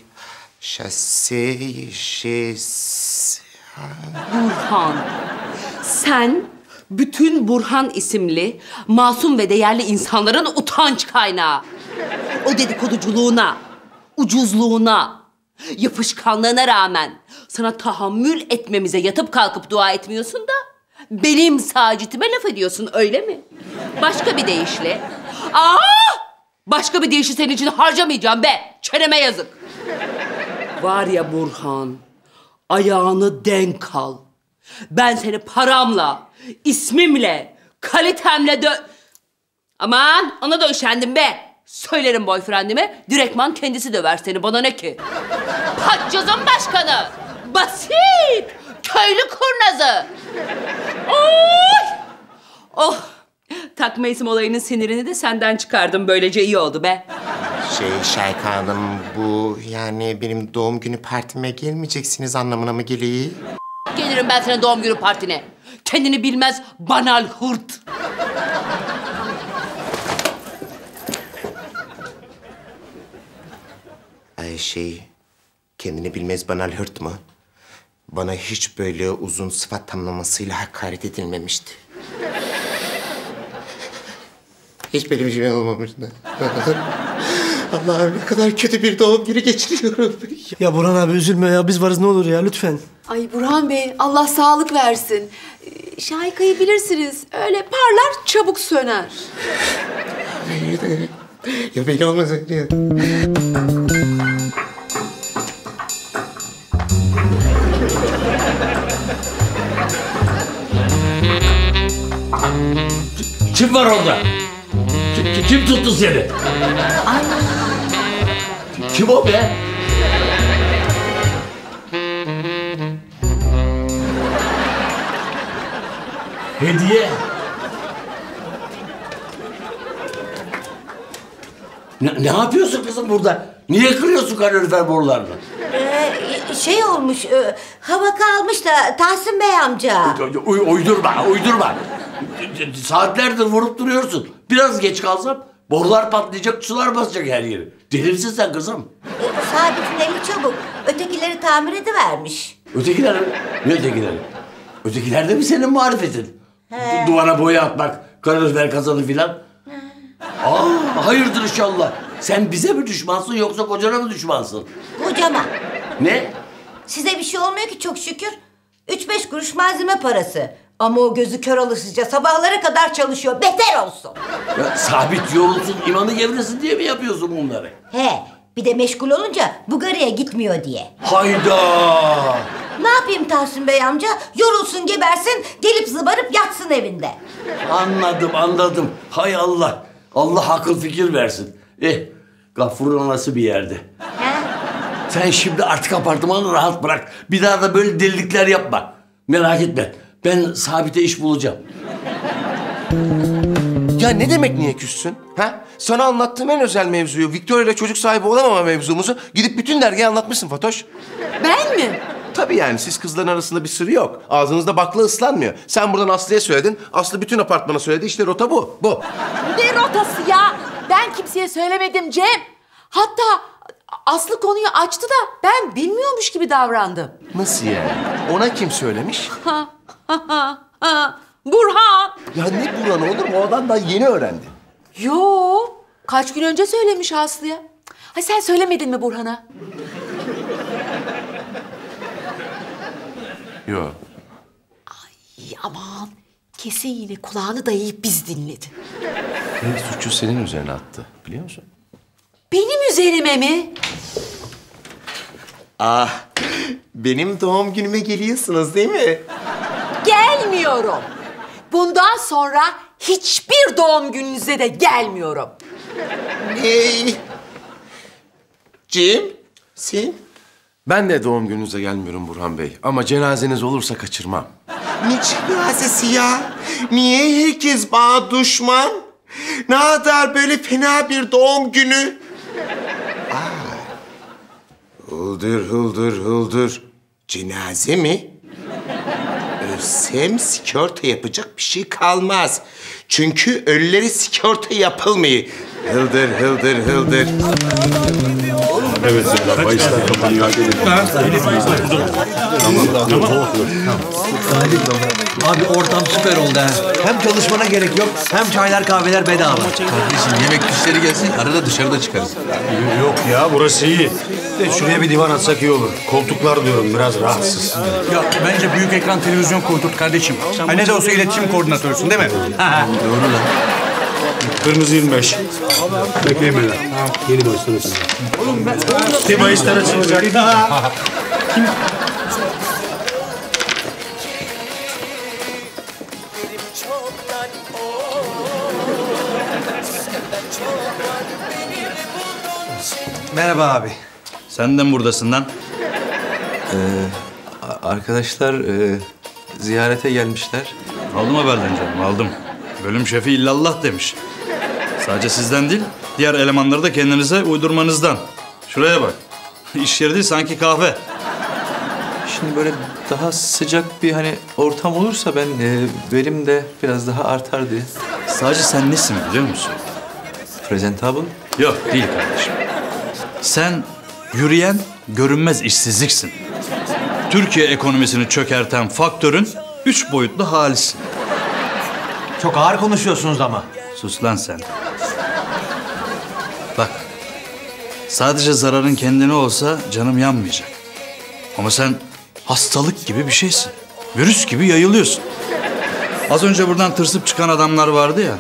şasi şey Burhan. Sen bütün Burhan isimli masum ve değerli insanların utanç kaynağı. O dedikoduculuğuna, ucuzluğuna, yapışkanlığına rağmen sana tahammül etmemize yatıp kalkıp dua etmiyorsun da benim sacitime laf ediyorsun öyle mi? Başka bir deyişle. Aa! Başka bir deyişi senin için harcamayacağım be. Çeneme yazık. Var ya Burhan, ayağını denk al. Ben seni paramla, ismimle, kalitemle dö... Aman ona da üşendim be. Söylerim boyfriendime, direktman kendisi döver seni. Bana ne ki? Patçızın başkanı. Basit. Köylü kurnazı. Oy! Oh! Takma isim olayının sinirini de senden çıkardım. Böylece iyi oldu be. Şey Şayka Hanım bu yani benim doğum günü partime gelmeyeceksiniz anlamına mı geliyor? Gelirim ben senin doğum günü partine. Kendini bilmez banal hırt. Ay şey kendini bilmez banal hırt mı? Bana hiç böyle uzun sıfat tamlamasıyla hakaret edilmemişti. Hiç benim gibi olmamıştı. Allah'ım ne kadar kötü bir doğum günü geçiriyorum. Ya Burhan abi üzülme ya biz varız ne olur ya lütfen. Ay Burhan Bey Allah sağlık versin. Ee, Şahika'yı bilirsiniz. Öyle parlar çabuk söner. ya beni olmasaydı ya. Kim var orada? Kim, kim tuttu seni? Kim o be? Hediye. Ne, ne yapıyorsun kızım burada? Niye kırıyorsun kalorifer borularını? Ee, şey olmuş, e, hava kalmış da Tahsin Bey amca. Uy, uydurma, uydurma. Saatlerdir vurup duruyorsun. Biraz geç kalsam borular patlayacak, sular basacak her yeri. Deli misin sen kızım? Sabit'in eli çabuk. Ötekileri tamir edivermiş. Ötekiler mi? Ne ötekileri? Ötekiler de mi senin marifetin? He. Duvara boya atmak, kalorifer kazanı filan. Aa, hayırdır inşallah. Sen bize mi düşmansın yoksa kocana mı düşmansın? Kocama. Ne? Size bir şey olmuyor ki çok şükür. Üç beş kuruş malzeme parası. Ama o gözü kör alışınca sabahlara kadar çalışıyor. Beter olsun. Ya, sabit yorulsun, imanı gevresin diye mi yapıyorsun bunları? He, bir de meşgul olunca Bulgarya'ya gitmiyor diye. Hayda! Ne yapayım Tahsin Bey amca? Yorulsun gebersin, gelip zıbarıp yatsın evinde. Anladım, anladım. Hay Allah. Allah akıl fikir versin. Eh, Gafur'un anası bir yerde. Sen şimdi artık apartmanı rahat bırak. Bir daha da böyle delilikler yapma. Merak etme. Ben sabite iş bulacağım. Ya ne demek niye küssün? Ha? Sana anlattığım en özel mevzuyu, Victoria ile çocuk sahibi olamama mevzumuzu gidip bütün dergiye anlatmışsın Fatoş. Ben mi? Tabii yani siz kızların arasında bir sırrı yok. Ağzınızda bakla ıslanmıyor. Sen buradan Aslı'ya söyledin, Aslı bütün apartmana söyledi. İşte rota bu, bu. Ne rotası ya? Ben kimseye söylemedim Cem. Hatta Aslı konuyu açtı da ben bilmiyormuş gibi davrandım. Nasıl yani? Ona kim söylemiş? Ha, ha, ha, ha. Burhan. Ya ne Burhan olur mu? O adam daha yeni öğrendi. Yo, kaç gün önce söylemiş Aslı'ya. Ha sen söylemedin mi Burhan'a? Yok. İyi aman. Kesin yine kulağını dayayıp biz dinledi. Ve suçu senin üzerine attı. Biliyor musun? Benim üzerime mi? Ah, benim doğum günüme geliyorsunuz değil mi? Gelmiyorum. Bundan sonra hiçbir doğum gününüze de gelmiyorum. Hey. Cem, sen? Ben de doğum gününüze gelmiyorum Burhan Bey. Ama cenazeniz olursa kaçırmam. Ne cenazesi ya? Niye herkes bana düşman? Ne kadar böyle fena bir doğum günü? Aa. Hıldır hıldır hıldır. Cenaze mi? Ölsem sigorta yapacak bir şey kalmaz. Çünkü ölüleri sigorta yapılmıyor. Hıldır hıldır hıldır. Evet ya, bahisler kapanıyor. Abi ortam süper oldu ha. Hem çalışmana gerek yok hem çaylar kahveler bedava. Kardeşim yemek işleri gelsin arada dışarıda çıkarız. Yok ya burası iyi. De şuraya bir divan atsak iyi olur. Koltuklar diyorum biraz rahatsız. Ya bence büyük ekran televizyon kurdurt kardeşim. Ha ne de olsa iletişim koordinatörsün değil mi? Doğru lan. Kırmızı 25. Bekleyin beni. Yeni bahisler açılacak. Bir bahisler açılacak. Merhaba abi. Sen de mi buradasın lan? Ee, arkadaşlar e, ziyarete gelmişler. Aldım haberden canım aldım. Bölüm şefi illallah demiş. Sadece sizden değil, diğer elemanları da kendinize uydurmanızdan. Şuraya bak. İş yeri değil sanki kahve. Şimdi böyle daha sıcak bir hani ortam olursa ben e, verim de biraz daha artar diye. Sadece sen nesin biliyor musun? Presentable? Yok değil kardeşim. Sen yürüyen görünmez işsizliksin. Türkiye ekonomisini çökerten faktörün üç boyutlu halisin. Çok ağır konuşuyorsunuz ama. Sus lan sen. Sadece zararın kendine olsa canım yanmayacak. Ama sen hastalık gibi bir şeysin. Virüs gibi yayılıyorsun. Az önce buradan tırsıp çıkan adamlar vardı ya.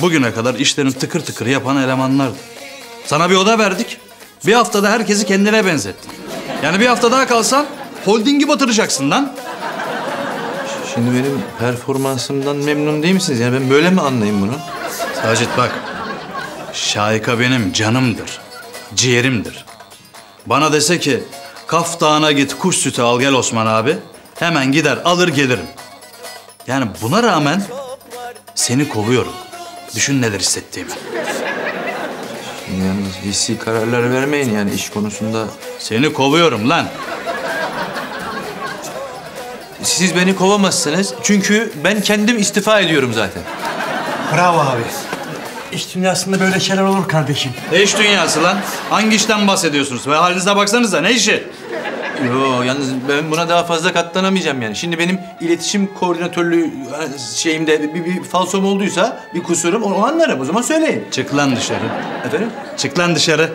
Bugüne kadar işlerini tıkır tıkır yapan elemanlardı. Sana bir oda verdik. Bir haftada herkesi kendine benzettin. Yani bir hafta daha kalsan holdingi batıracaksın lan. Şimdi benim performansımdan memnun değil misiniz? Yani ben böyle mi anlayayım bunu? Sacit bak. Şahika benim canımdır. Ciğerimdir. Bana dese ki Kaf Dağı'na git kuş sütü al gel Osman abi. Hemen gider alır gelirim. Yani buna rağmen seni kovuyorum. Düşün neler hissettiğimi. Yalnız hissi kararlar vermeyin yani iş konusunda. Seni kovuyorum lan. Siz beni kovamazsınız çünkü ben kendim istifa ediyorum zaten. Bravo abi. İş dünyasında böyle şeyler olur kardeşim. Ne iş dünyası lan? Hangi işten bahsediyorsunuz? Ve halinize baksanıza ne işi? Yo yalnız ben buna daha fazla katlanamayacağım yani. Şimdi benim iletişim koordinatörlüğü şeyimde bir, bir falsom olduysa, bir kusurum onu anlarım. O zaman söyleyin. Çık lan dışarı. Efendim? Çık lan dışarı.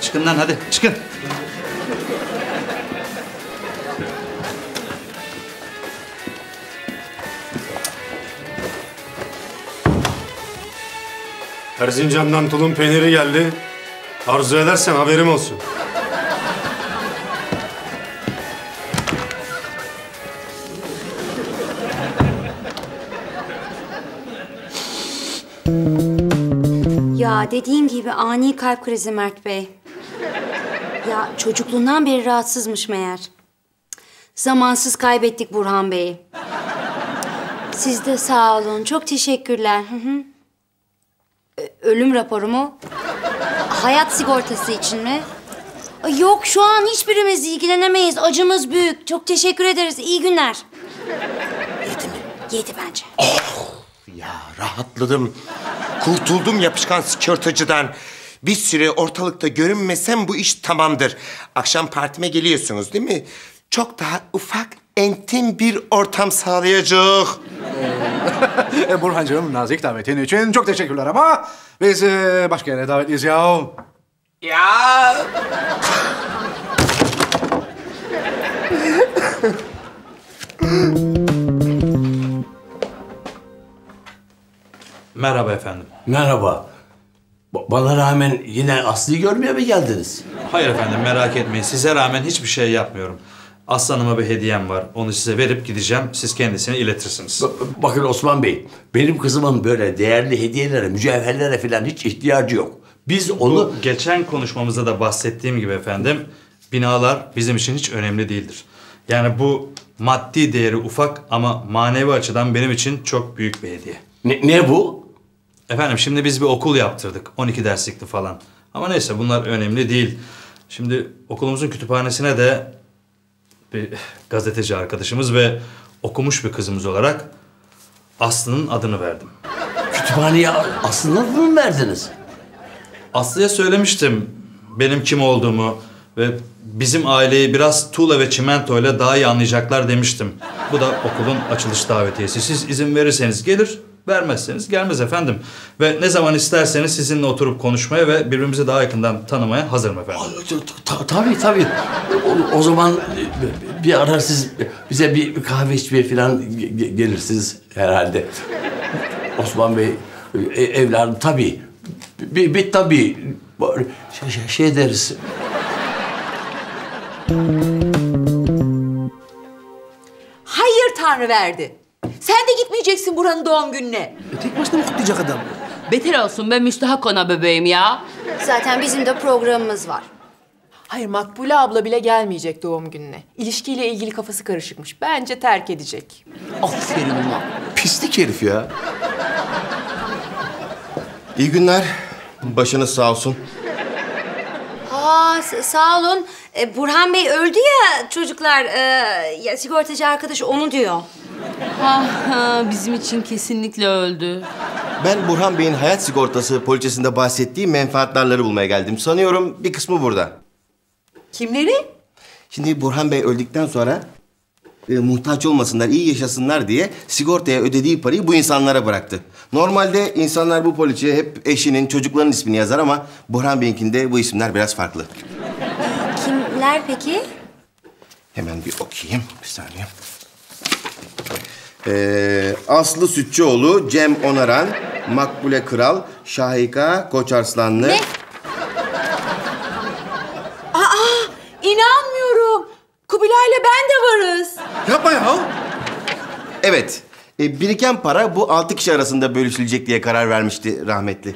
Çıkın lan hadi çıkın. Erzincan'dan tulum peyniri geldi. Arzu edersen haberim olsun. Ya dediğim gibi ani kalp krizi Mert Bey. Ya çocukluğundan beri rahatsızmış meğer. Zamansız kaybettik Burhan Bey'i. Siz de sağ olun. Çok teşekkürler. Hı hı. Ö- Ölüm raporu mu? Hayat sigortası için mi? Ay, Yok şu an hiçbirimiz ilgilenemeyiz. Acımız büyük. Çok teşekkür ederiz. İyi günler. Yedi mi? Yedi bence. Ya rahatladım. Kurtuldum yapışkan sigortacıdan. Bir süre ortalıkta görünmesem bu iş tamamdır. Akşam partime geliyorsunuz değil mi? Çok daha ufak, entim bir ortam sağlayacak. E, Burhancığım nazik davetin için çok teşekkürler ama biz e, başka yere davetliyiz ya. Ya. Merhaba efendim. Merhaba. Ba- Bana rağmen yine Aslı'yı görmeye mi geldiniz? Hayır efendim merak etmeyin. Size rağmen hiçbir şey yapmıyorum. Aslanıma bir hediyem var. Onu size verip gideceğim. Siz kendisine iletirsiniz. Bakın Osman Bey, benim kızımın böyle değerli hediyelere, mücevherlere falan hiç ihtiyacı yok. Biz onu... Bu geçen konuşmamızda da bahsettiğim gibi efendim binalar bizim için hiç önemli değildir. Yani bu maddi değeri ufak ama manevi açıdan benim için çok büyük bir hediye. Ne, ne bu? Efendim şimdi biz bir okul yaptırdık. 12 derslikli falan. Ama neyse bunlar önemli değil. Şimdi okulumuzun kütüphanesine de bir gazeteci arkadaşımız ve okumuş bir kızımız olarak Aslı'nın adını verdim. Kütüphaneye Aslı'nın adını mı verdiniz? Aslı'ya söylemiştim benim kim olduğumu ve bizim aileyi biraz tuğla ve çimentoyla daha iyi anlayacaklar demiştim. Bu da okulun açılış davetiyesi. Siz izin verirseniz gelir, vermezseniz gelmez efendim. Ve ne zaman isterseniz sizinle oturup konuşmaya ve birbirimizi daha yakından tanımaya hazırım efendim. Ta- tabii tabii. O, o zaman e, bir ara siz bize bir kahve içmeye falan ge- ge- gelirsiniz herhalde. Osman Bey, e, evladım tabii. Bir, bir tabii. Şey, şey, şey deriz. Hayır Tanrı verdi. Sen de gitmeyeceksin buranın doğum gününe. Tek başına mı kutlayacak adam? Beter olsun ben müstahak ona bebeğim ya. Zaten bizim de programımız var. Hayır Makbule abla bile gelmeyecek doğum gününe. İlişkiyle ilgili kafası karışıkmış. Bence terk edecek. Aferin ona. Pislik herif ya. İyi günler. Başınız sağ olsun. Aa sağ olun. E, Burhan Bey öldü ya çocuklar. E, ya sigortacı arkadaş onu diyor. Ha, ha, bizim için kesinlikle öldü. Ben Burhan Bey'in hayat sigortası poliçesinde bahsettiği menfaatlarları bulmaya geldim. Sanıyorum bir kısmı burada. Kimleri? Şimdi Burhan Bey öldükten sonra e, muhtaç olmasınlar, iyi yaşasınlar diye sigortaya ödediği parayı bu insanlara bıraktı. Normalde insanlar bu poliçeye hep eşinin, çocuklarının ismini yazar ama Burhan Bey'inkinde bu isimler biraz farklı. Kimler peki? Hemen bir okuyayım. Bir saniye. Ee, Aslı Sütçüoğlu, Cem Onaran, Makbule Kral, Şahika Koçarslanlı. Ne? Aa, inanmıyorum. Kubilay'la ben de varız. Yapma ya. Evet. e, biriken para bu altı kişi arasında bölüşülecek diye karar vermişti rahmetli.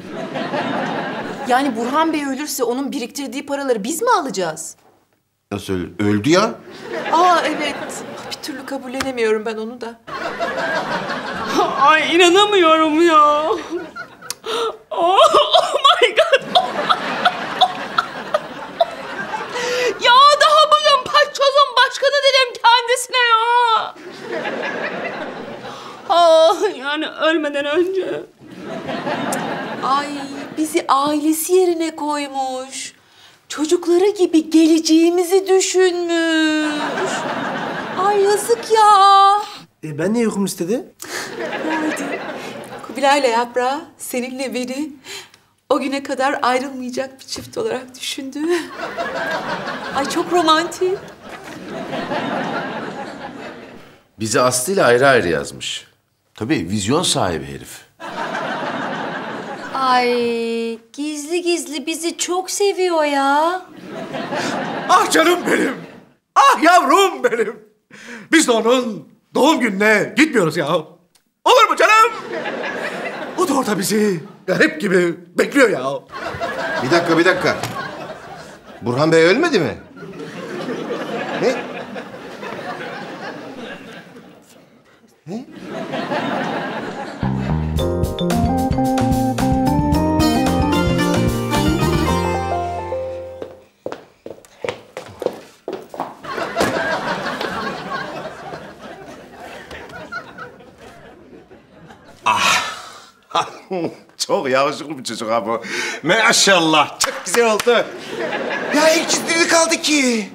Yani Burhan Bey ölürse onun biriktirdiği paraları biz mi alacağız? Nasıl öldü? Öldü ya. Aa evet. Bir türlü kabullenemiyorum ben onu da. Ay inanamıyorum ya. Oh, oh my god. ya daha bugün paçozun başkanı dedim kendisine ya. Ah yani ölmeden önce. Ay bizi ailesi yerine koymuş. Çocukları gibi geleceğimizi düşünmüş. Ay yazık ya. E, ben niye yokum istedi? Kubilay'la yaprağı seninle beni o güne kadar ayrılmayacak bir çift olarak düşündü. Ay çok romantik. Bizi Aslı ile ayrı ayrı yazmış. Tabii vizyon sahibi herif. Ay gizli gizli bizi çok seviyor ya. Ah canım benim. Ah yavrum benim. Biz de onun doğum gününe gitmiyoruz ya. Olur mu canım? O da orada bizi garip gibi bekliyor ya. Bir dakika, bir dakika. Burhan Bey ölmedi mi? Ne? Çok yakışıklı bir çocuk ha bu. Maşallah. Çok güzel oldu. Ya ilk çizdiğini kaldı ki.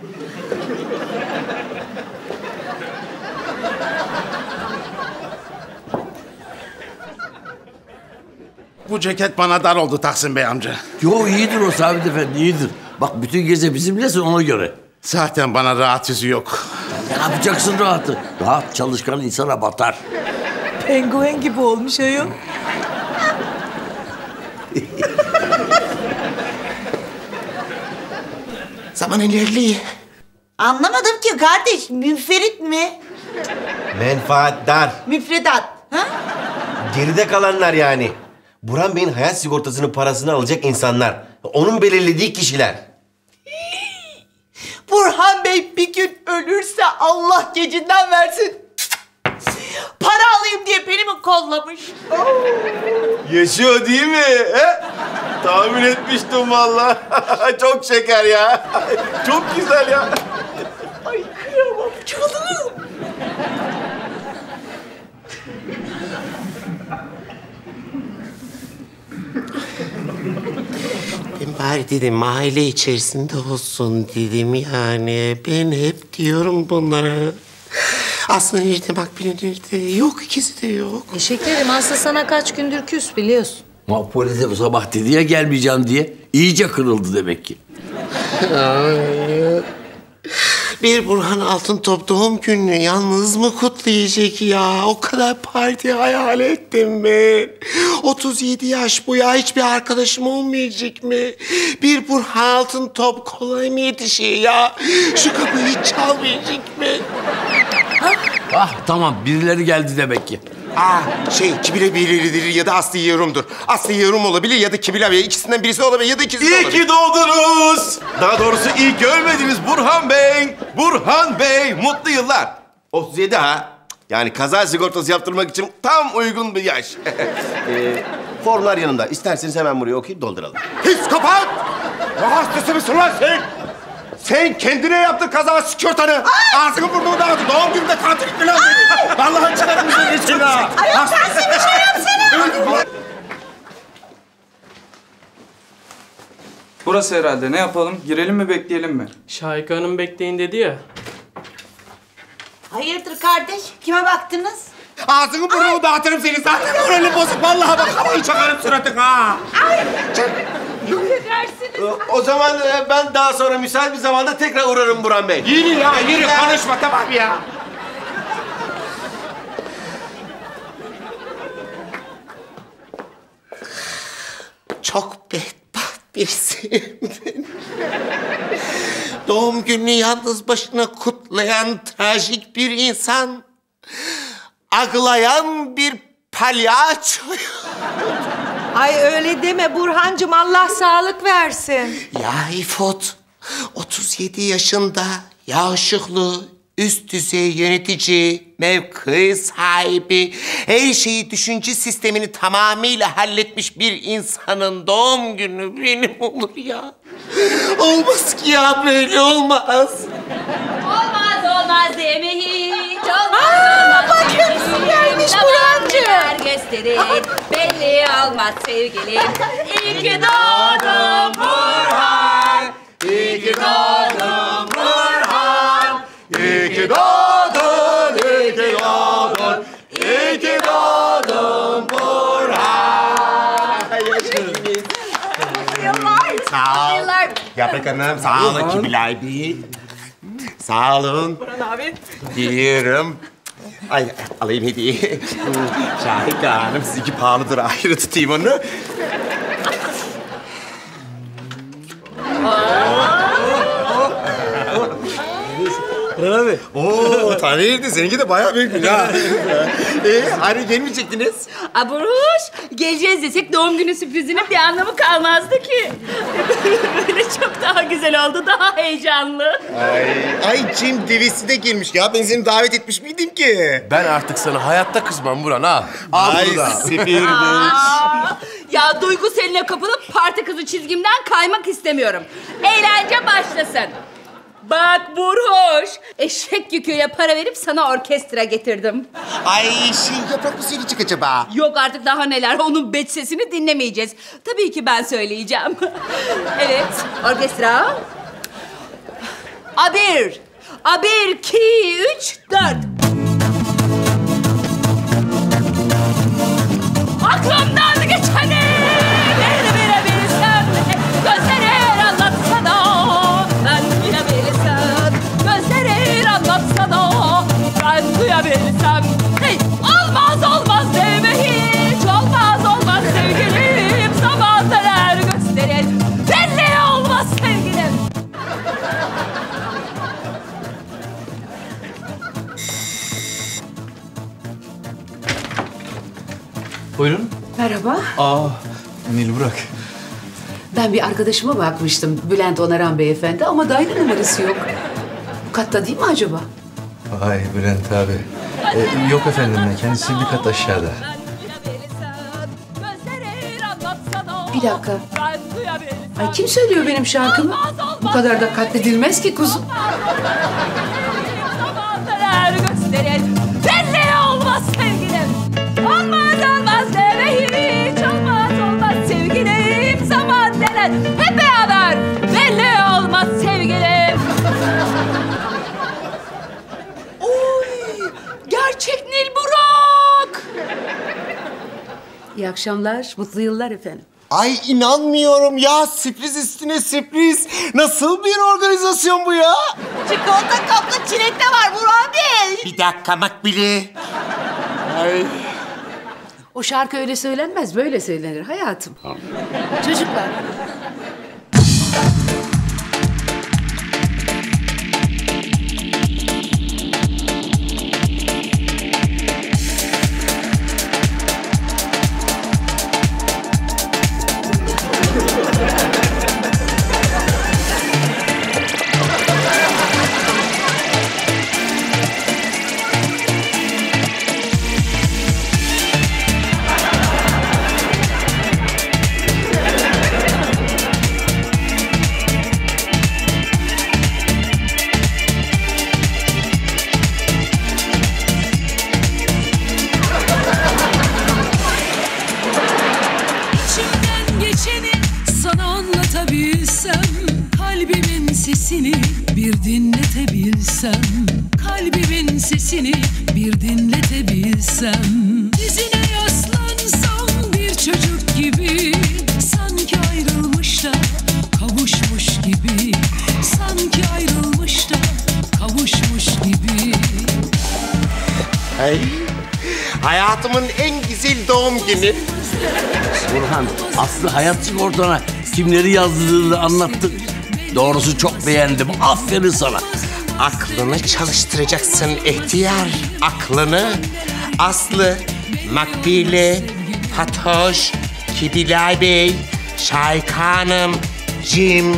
Bu ceket bana dar oldu Tahsin Bey amca. Yo iyidir o Sabit Efendi iyidir. Bak bütün gece bizimlesin ona göre. Zaten bana rahat yüzü yok. Ne yapacaksın rahatı? Rahat çalışkan insana batar. Penguen gibi olmuş ayol. Zaman ilerliyor. Anlamadım ki kardeş. Müferit mi? Menfaatdar. Müfredat. Ha? Geride kalanlar yani. Burhan Bey'in hayat sigortasının parasını alacak insanlar. Onun belirlediği kişiler. Burhan Bey bir gün ölürse Allah gecinden versin. Para alayım diye beni mi kollamış? Yaşıyor değil mi? He? Tahmin etmiştim vallahi. Çok şeker ya. Çok güzel ya. Ay kıyamam canım. Ben bari dedim mahalle içerisinde olsun dedim yani. Ben hep diyorum bunlara. Aslında nerede Makbule nerede? Yok ikisi de yok. E şekerim Aslı sana kaç gündür küs biliyorsun. Makbule de bu sabah dedi ya gelmeyeceğim diye. iyice kırıldı demek ki. Ay. Bir Burhan Altıntop doğum gününü yalnız mı kutlayacak ya? O kadar parti hayal ettim ben. 37 yaş bu ya hiçbir arkadaşım olmayacak mı? Bir Burhan Altıntop kolay mı yetişiyor ya? Şu kapıyı hiç çalmayacak mı? Ah tamam birileri geldi demek ki. Aa şey Kibile Biliridir ya da Aslı Yorum'dur. Aslı Yorum olabilir ya da Kibile Bey. İkisinden birisi olabilir ya da ikisi de İyi olabilir. ki doğdunuz. Daha doğrusu iyi ki ölmediniz Burhan Bey. Burhan Bey mutlu yıllar. 37 ha. Yani kaza sigortası yaptırmak için tam uygun bir yaş. Ee, Formlar yanımda. İsterseniz hemen buraya okuyup dolduralım. Psikopat! Ne hastası mısın lan sen? Sen kendine yaptın kaza sikörtanı. Ağzını burnunu dağıttı. Doğum gününde kantilik falan. Vallahi çıkarım seni için ha. Ayol sensin bir şey yapsana. Burası herhalde. Ne yapalım? Girelim mi bekleyelim mi? Şahika Hanım bekleyin dedi ya. Hayırdır kardeş? Kime baktınız? Ağzını burnunu dağıtırım seni. Zaten moralin bozuk. Vallahi bak havayı çakarım suratına ha. O- O zaman e, ben daha sonra müsait bir zamanda tekrar uğrarım Burhan Bey. Yürü ya yürü konuşma tamam ya. Çok bedbaht birisiyim ben. Doğum gününü yalnız başına kutlayan trajik bir insan. Ağlayan bir palyaço. Ay öyle deme Burhancığım Allah sağlık versin. Ya İfot, 37 yaşında, yakışıklı, üst düzey yönetici, mevki sahibi, her şeyi düşünce sistemini tamamıyla halletmiş bir insanın doğum günü benim olur ya. Olmaz ki ya böyle olmaz. Olmaz olmaz mi hiç? Olmaz Aa, olmaz bak Zaman Burhancığım. neler gösterir belli olmaz sevgilim. İyi ki doğdun Burhan. İyi ki doğdun Burhan. İyi ki doğdun, iyi ki doğdun. İyi ki doğdun Burhan. Sağ ol. Yaprak Hanım sağ olun Kibilay Bey. Sağ olun. Burhan abi. Giyiyorum. Ay alayım hediyeyi. Şahika Hanım sizinki pahalıdır ayrı tutayım onu. Burhan abi. Oo tanıyırdı. Seninki de bayağı büyükmüş ha. ee, hani gelmeyecektiniz? Aburuş, geleceğiz desek doğum günü sürprizinin bir anlamı kalmazdı ki. Böyle çok daha güzel oldu, daha heyecanlı. Ay, ay Cem devesi de gelmiş ya. Ben seni davet etmiş miydim ki? Ben artık sana hayatta kızmam Burhan ha. Al Ay bunu da. sefir Aa, ya Duygu seninle kapılıp parti kızı çizgimden kaymak istemiyorum. Eğlence başlasın. Bak Burhoş, eşek yüküyle para verip sana orkestra getirdim. Ay şey yaprak mı söyleyecek acaba? Yok artık daha neler, onun bet sesini dinlemeyeceğiz. Tabii ki ben söyleyeceğim. evet, orkestra. A bir, A bir, iki, üç, dört. Buyurun. Merhaba. Aa, Nil Burak. Ben bir arkadaşıma bakmıştım. Bülent Onaran beyefendi ama daire numarası yok. Bu katta değil mi acaba? Vay Bülent abi. Ee, yok efendim kendisi bir kat aşağıda. Bir dakika. Ay kim söylüyor benim şarkımı? Bu kadar da katledilmez ki kuzum. neler gösterir Belli Neler hep beraber Belli olmaz sevgilim Oy Gerçek Nil Burak İyi akşamlar, mutlu yıllar efendim. Ay inanmıyorum ya. Sürpriz üstüne sürpriz. Nasıl bir organizasyon bu ya? Çikolata kaplı çilek de var Burhan Bey. Bir dakika makbili. Ay. O şarkı öyle söylenmez, böyle söylenir hayatım. Çocuklar, dinletebilsem Dizine yaslansam bir çocuk gibi Sanki ayrılmış da kavuşmuş gibi Sanki ayrılmış da kavuşmuş gibi Ay, hayatımın en güzel doğum günü. Burhan, Aslı hayat sigortana kimleri yazdırdığını anlattı. Doğrusu çok beğendim. Aferin sana. Aklını çalıştıracaksın ihtiyar. Aklını. Aslı, Makbile, Fatoş, Kibilay Bey, Şayka Hanım, Jim.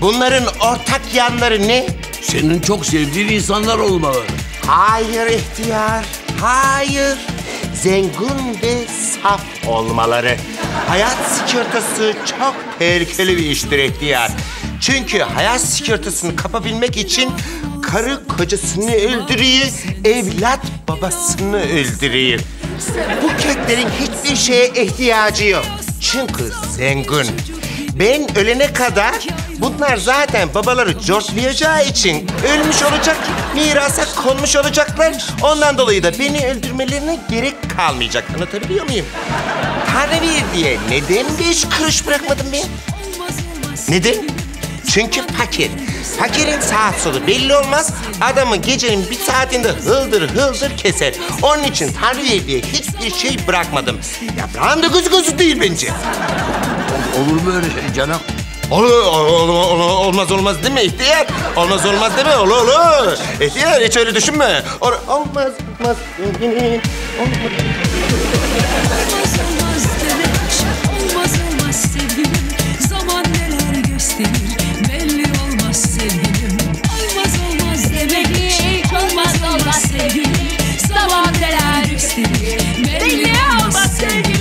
Bunların ortak yanları ne? Senin çok sevdiğin insanlar olmalı. Hayır ihtiyar, hayır. Zengin ve saf olmaları. Hayat sigortası çok tehlikeli bir iştir ihtiyar. Çünkü hayat sigortasını kapabilmek için karı kocasını öldürüyor, evlat babasını öldürüyor. Bu keklerin hiçbir şeye ihtiyacı yok. Çünkü zengin. Ben ölene kadar bunlar zaten babaları cortlayacağı için ölmüş olacak, mirasa konmuş olacaklar. Ondan dolayı da beni öldürmelerine gerek kalmayacak. Anlatabiliyor muyum? Tanrı diye neden beş kuruş bırakmadım ben? Neden? Çünkü fakir. Fakirin saat solu belli olmaz. Adamı gecenin bir saatinde hıldır hıldır keser. Onun için Tanrı ver diye hiçbir şey bırakmadım. Yaprağın da gözü gözü değil bence. Olur mu öyle şey canım? Olur, ol- ol- ol- olmaz olmaz değil mi ihtiyar? Olmaz olmaz değil mi? Olur olur. İhtiyar hiç öyle düşünme. Ol- olmaz olmaz. Olmaz demek olmaz olmaz sevgilim olmaz sevgilim Zaman neler gösterir belli olmaz sevgilim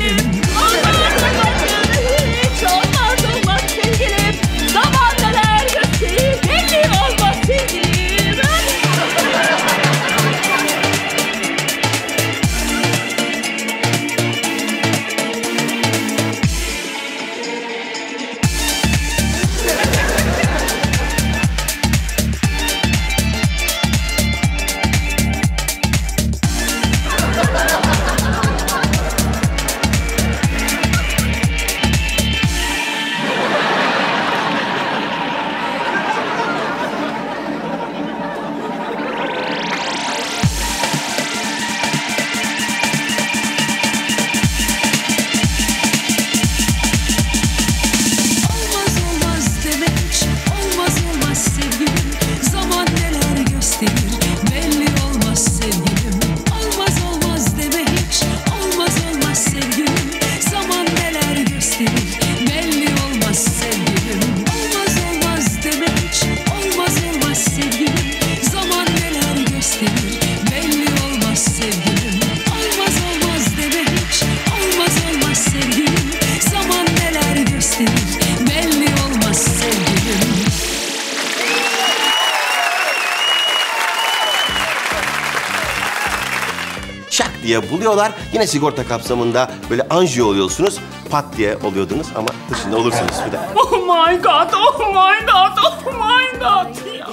Yine sigorta kapsamında böyle anjiyo oluyorsunuz. Pat diye oluyordunuz ama dışında olursunuz bir de. Oh my god, oh my god, oh my god ya.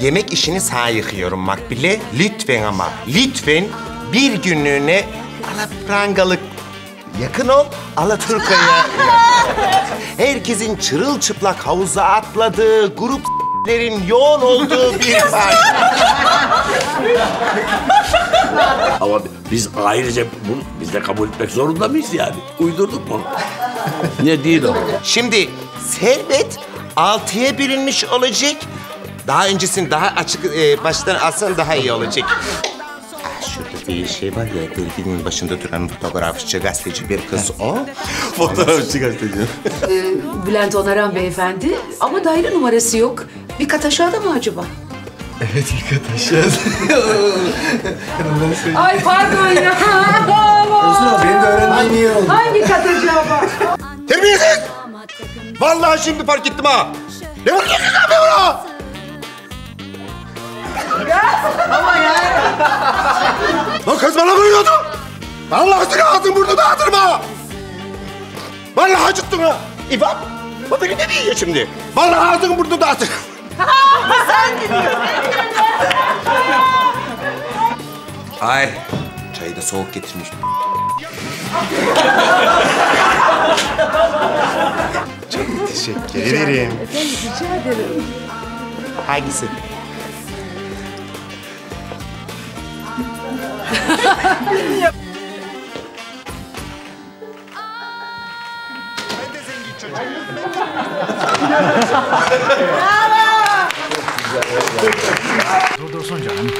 Yemek işini sağa yıkıyorum Makbile. Lütfen ama lütfen bir günlüğüne alaprangalık yakın ol Alaturka'ya. Herkesin çırılçıplak havuza atladığı, gruplerin yoğun olduğu bir parti. Ama biz ailece bunu biz de kabul etmek zorunda mıyız yani? Uydurduk mu? ne değil o? Şimdi servet altıya bölünmüş olacak. Daha öncesini daha açık e, baştan alsan daha iyi olacak. Ah, Şurada bir şey var ya, derginin başında duran fotoğrafçı, gazeteci bir kız o. Fotoğrafçı gazeteci. Ee, Bülent Onaran beyefendi ama daire numarası yok. Bir kat aşağıda mı acaba? Evet dikkat aşağıda. Ay pardon ya. Olsun ama benim de öğrendiğim iyi oldu. Hangi kat acaba? Terbiyesiz! Vallahi şimdi fark ettim ha. Ne var ya ne var Ama ya. Lan kız bana vuruyordun. Vallahi seni ağzın burnunu dağıtırma. Vallahi acıttın ha. İfam. Bu beni ne diyor şimdi? Vallahi ağzını burnunu dağıtır. Sen gidiyorsun. Ay. Çayı da soğuk getirmiş. Çok teşekkür ederim. Efendim rica ederim. Hangisi? Durdursun canım.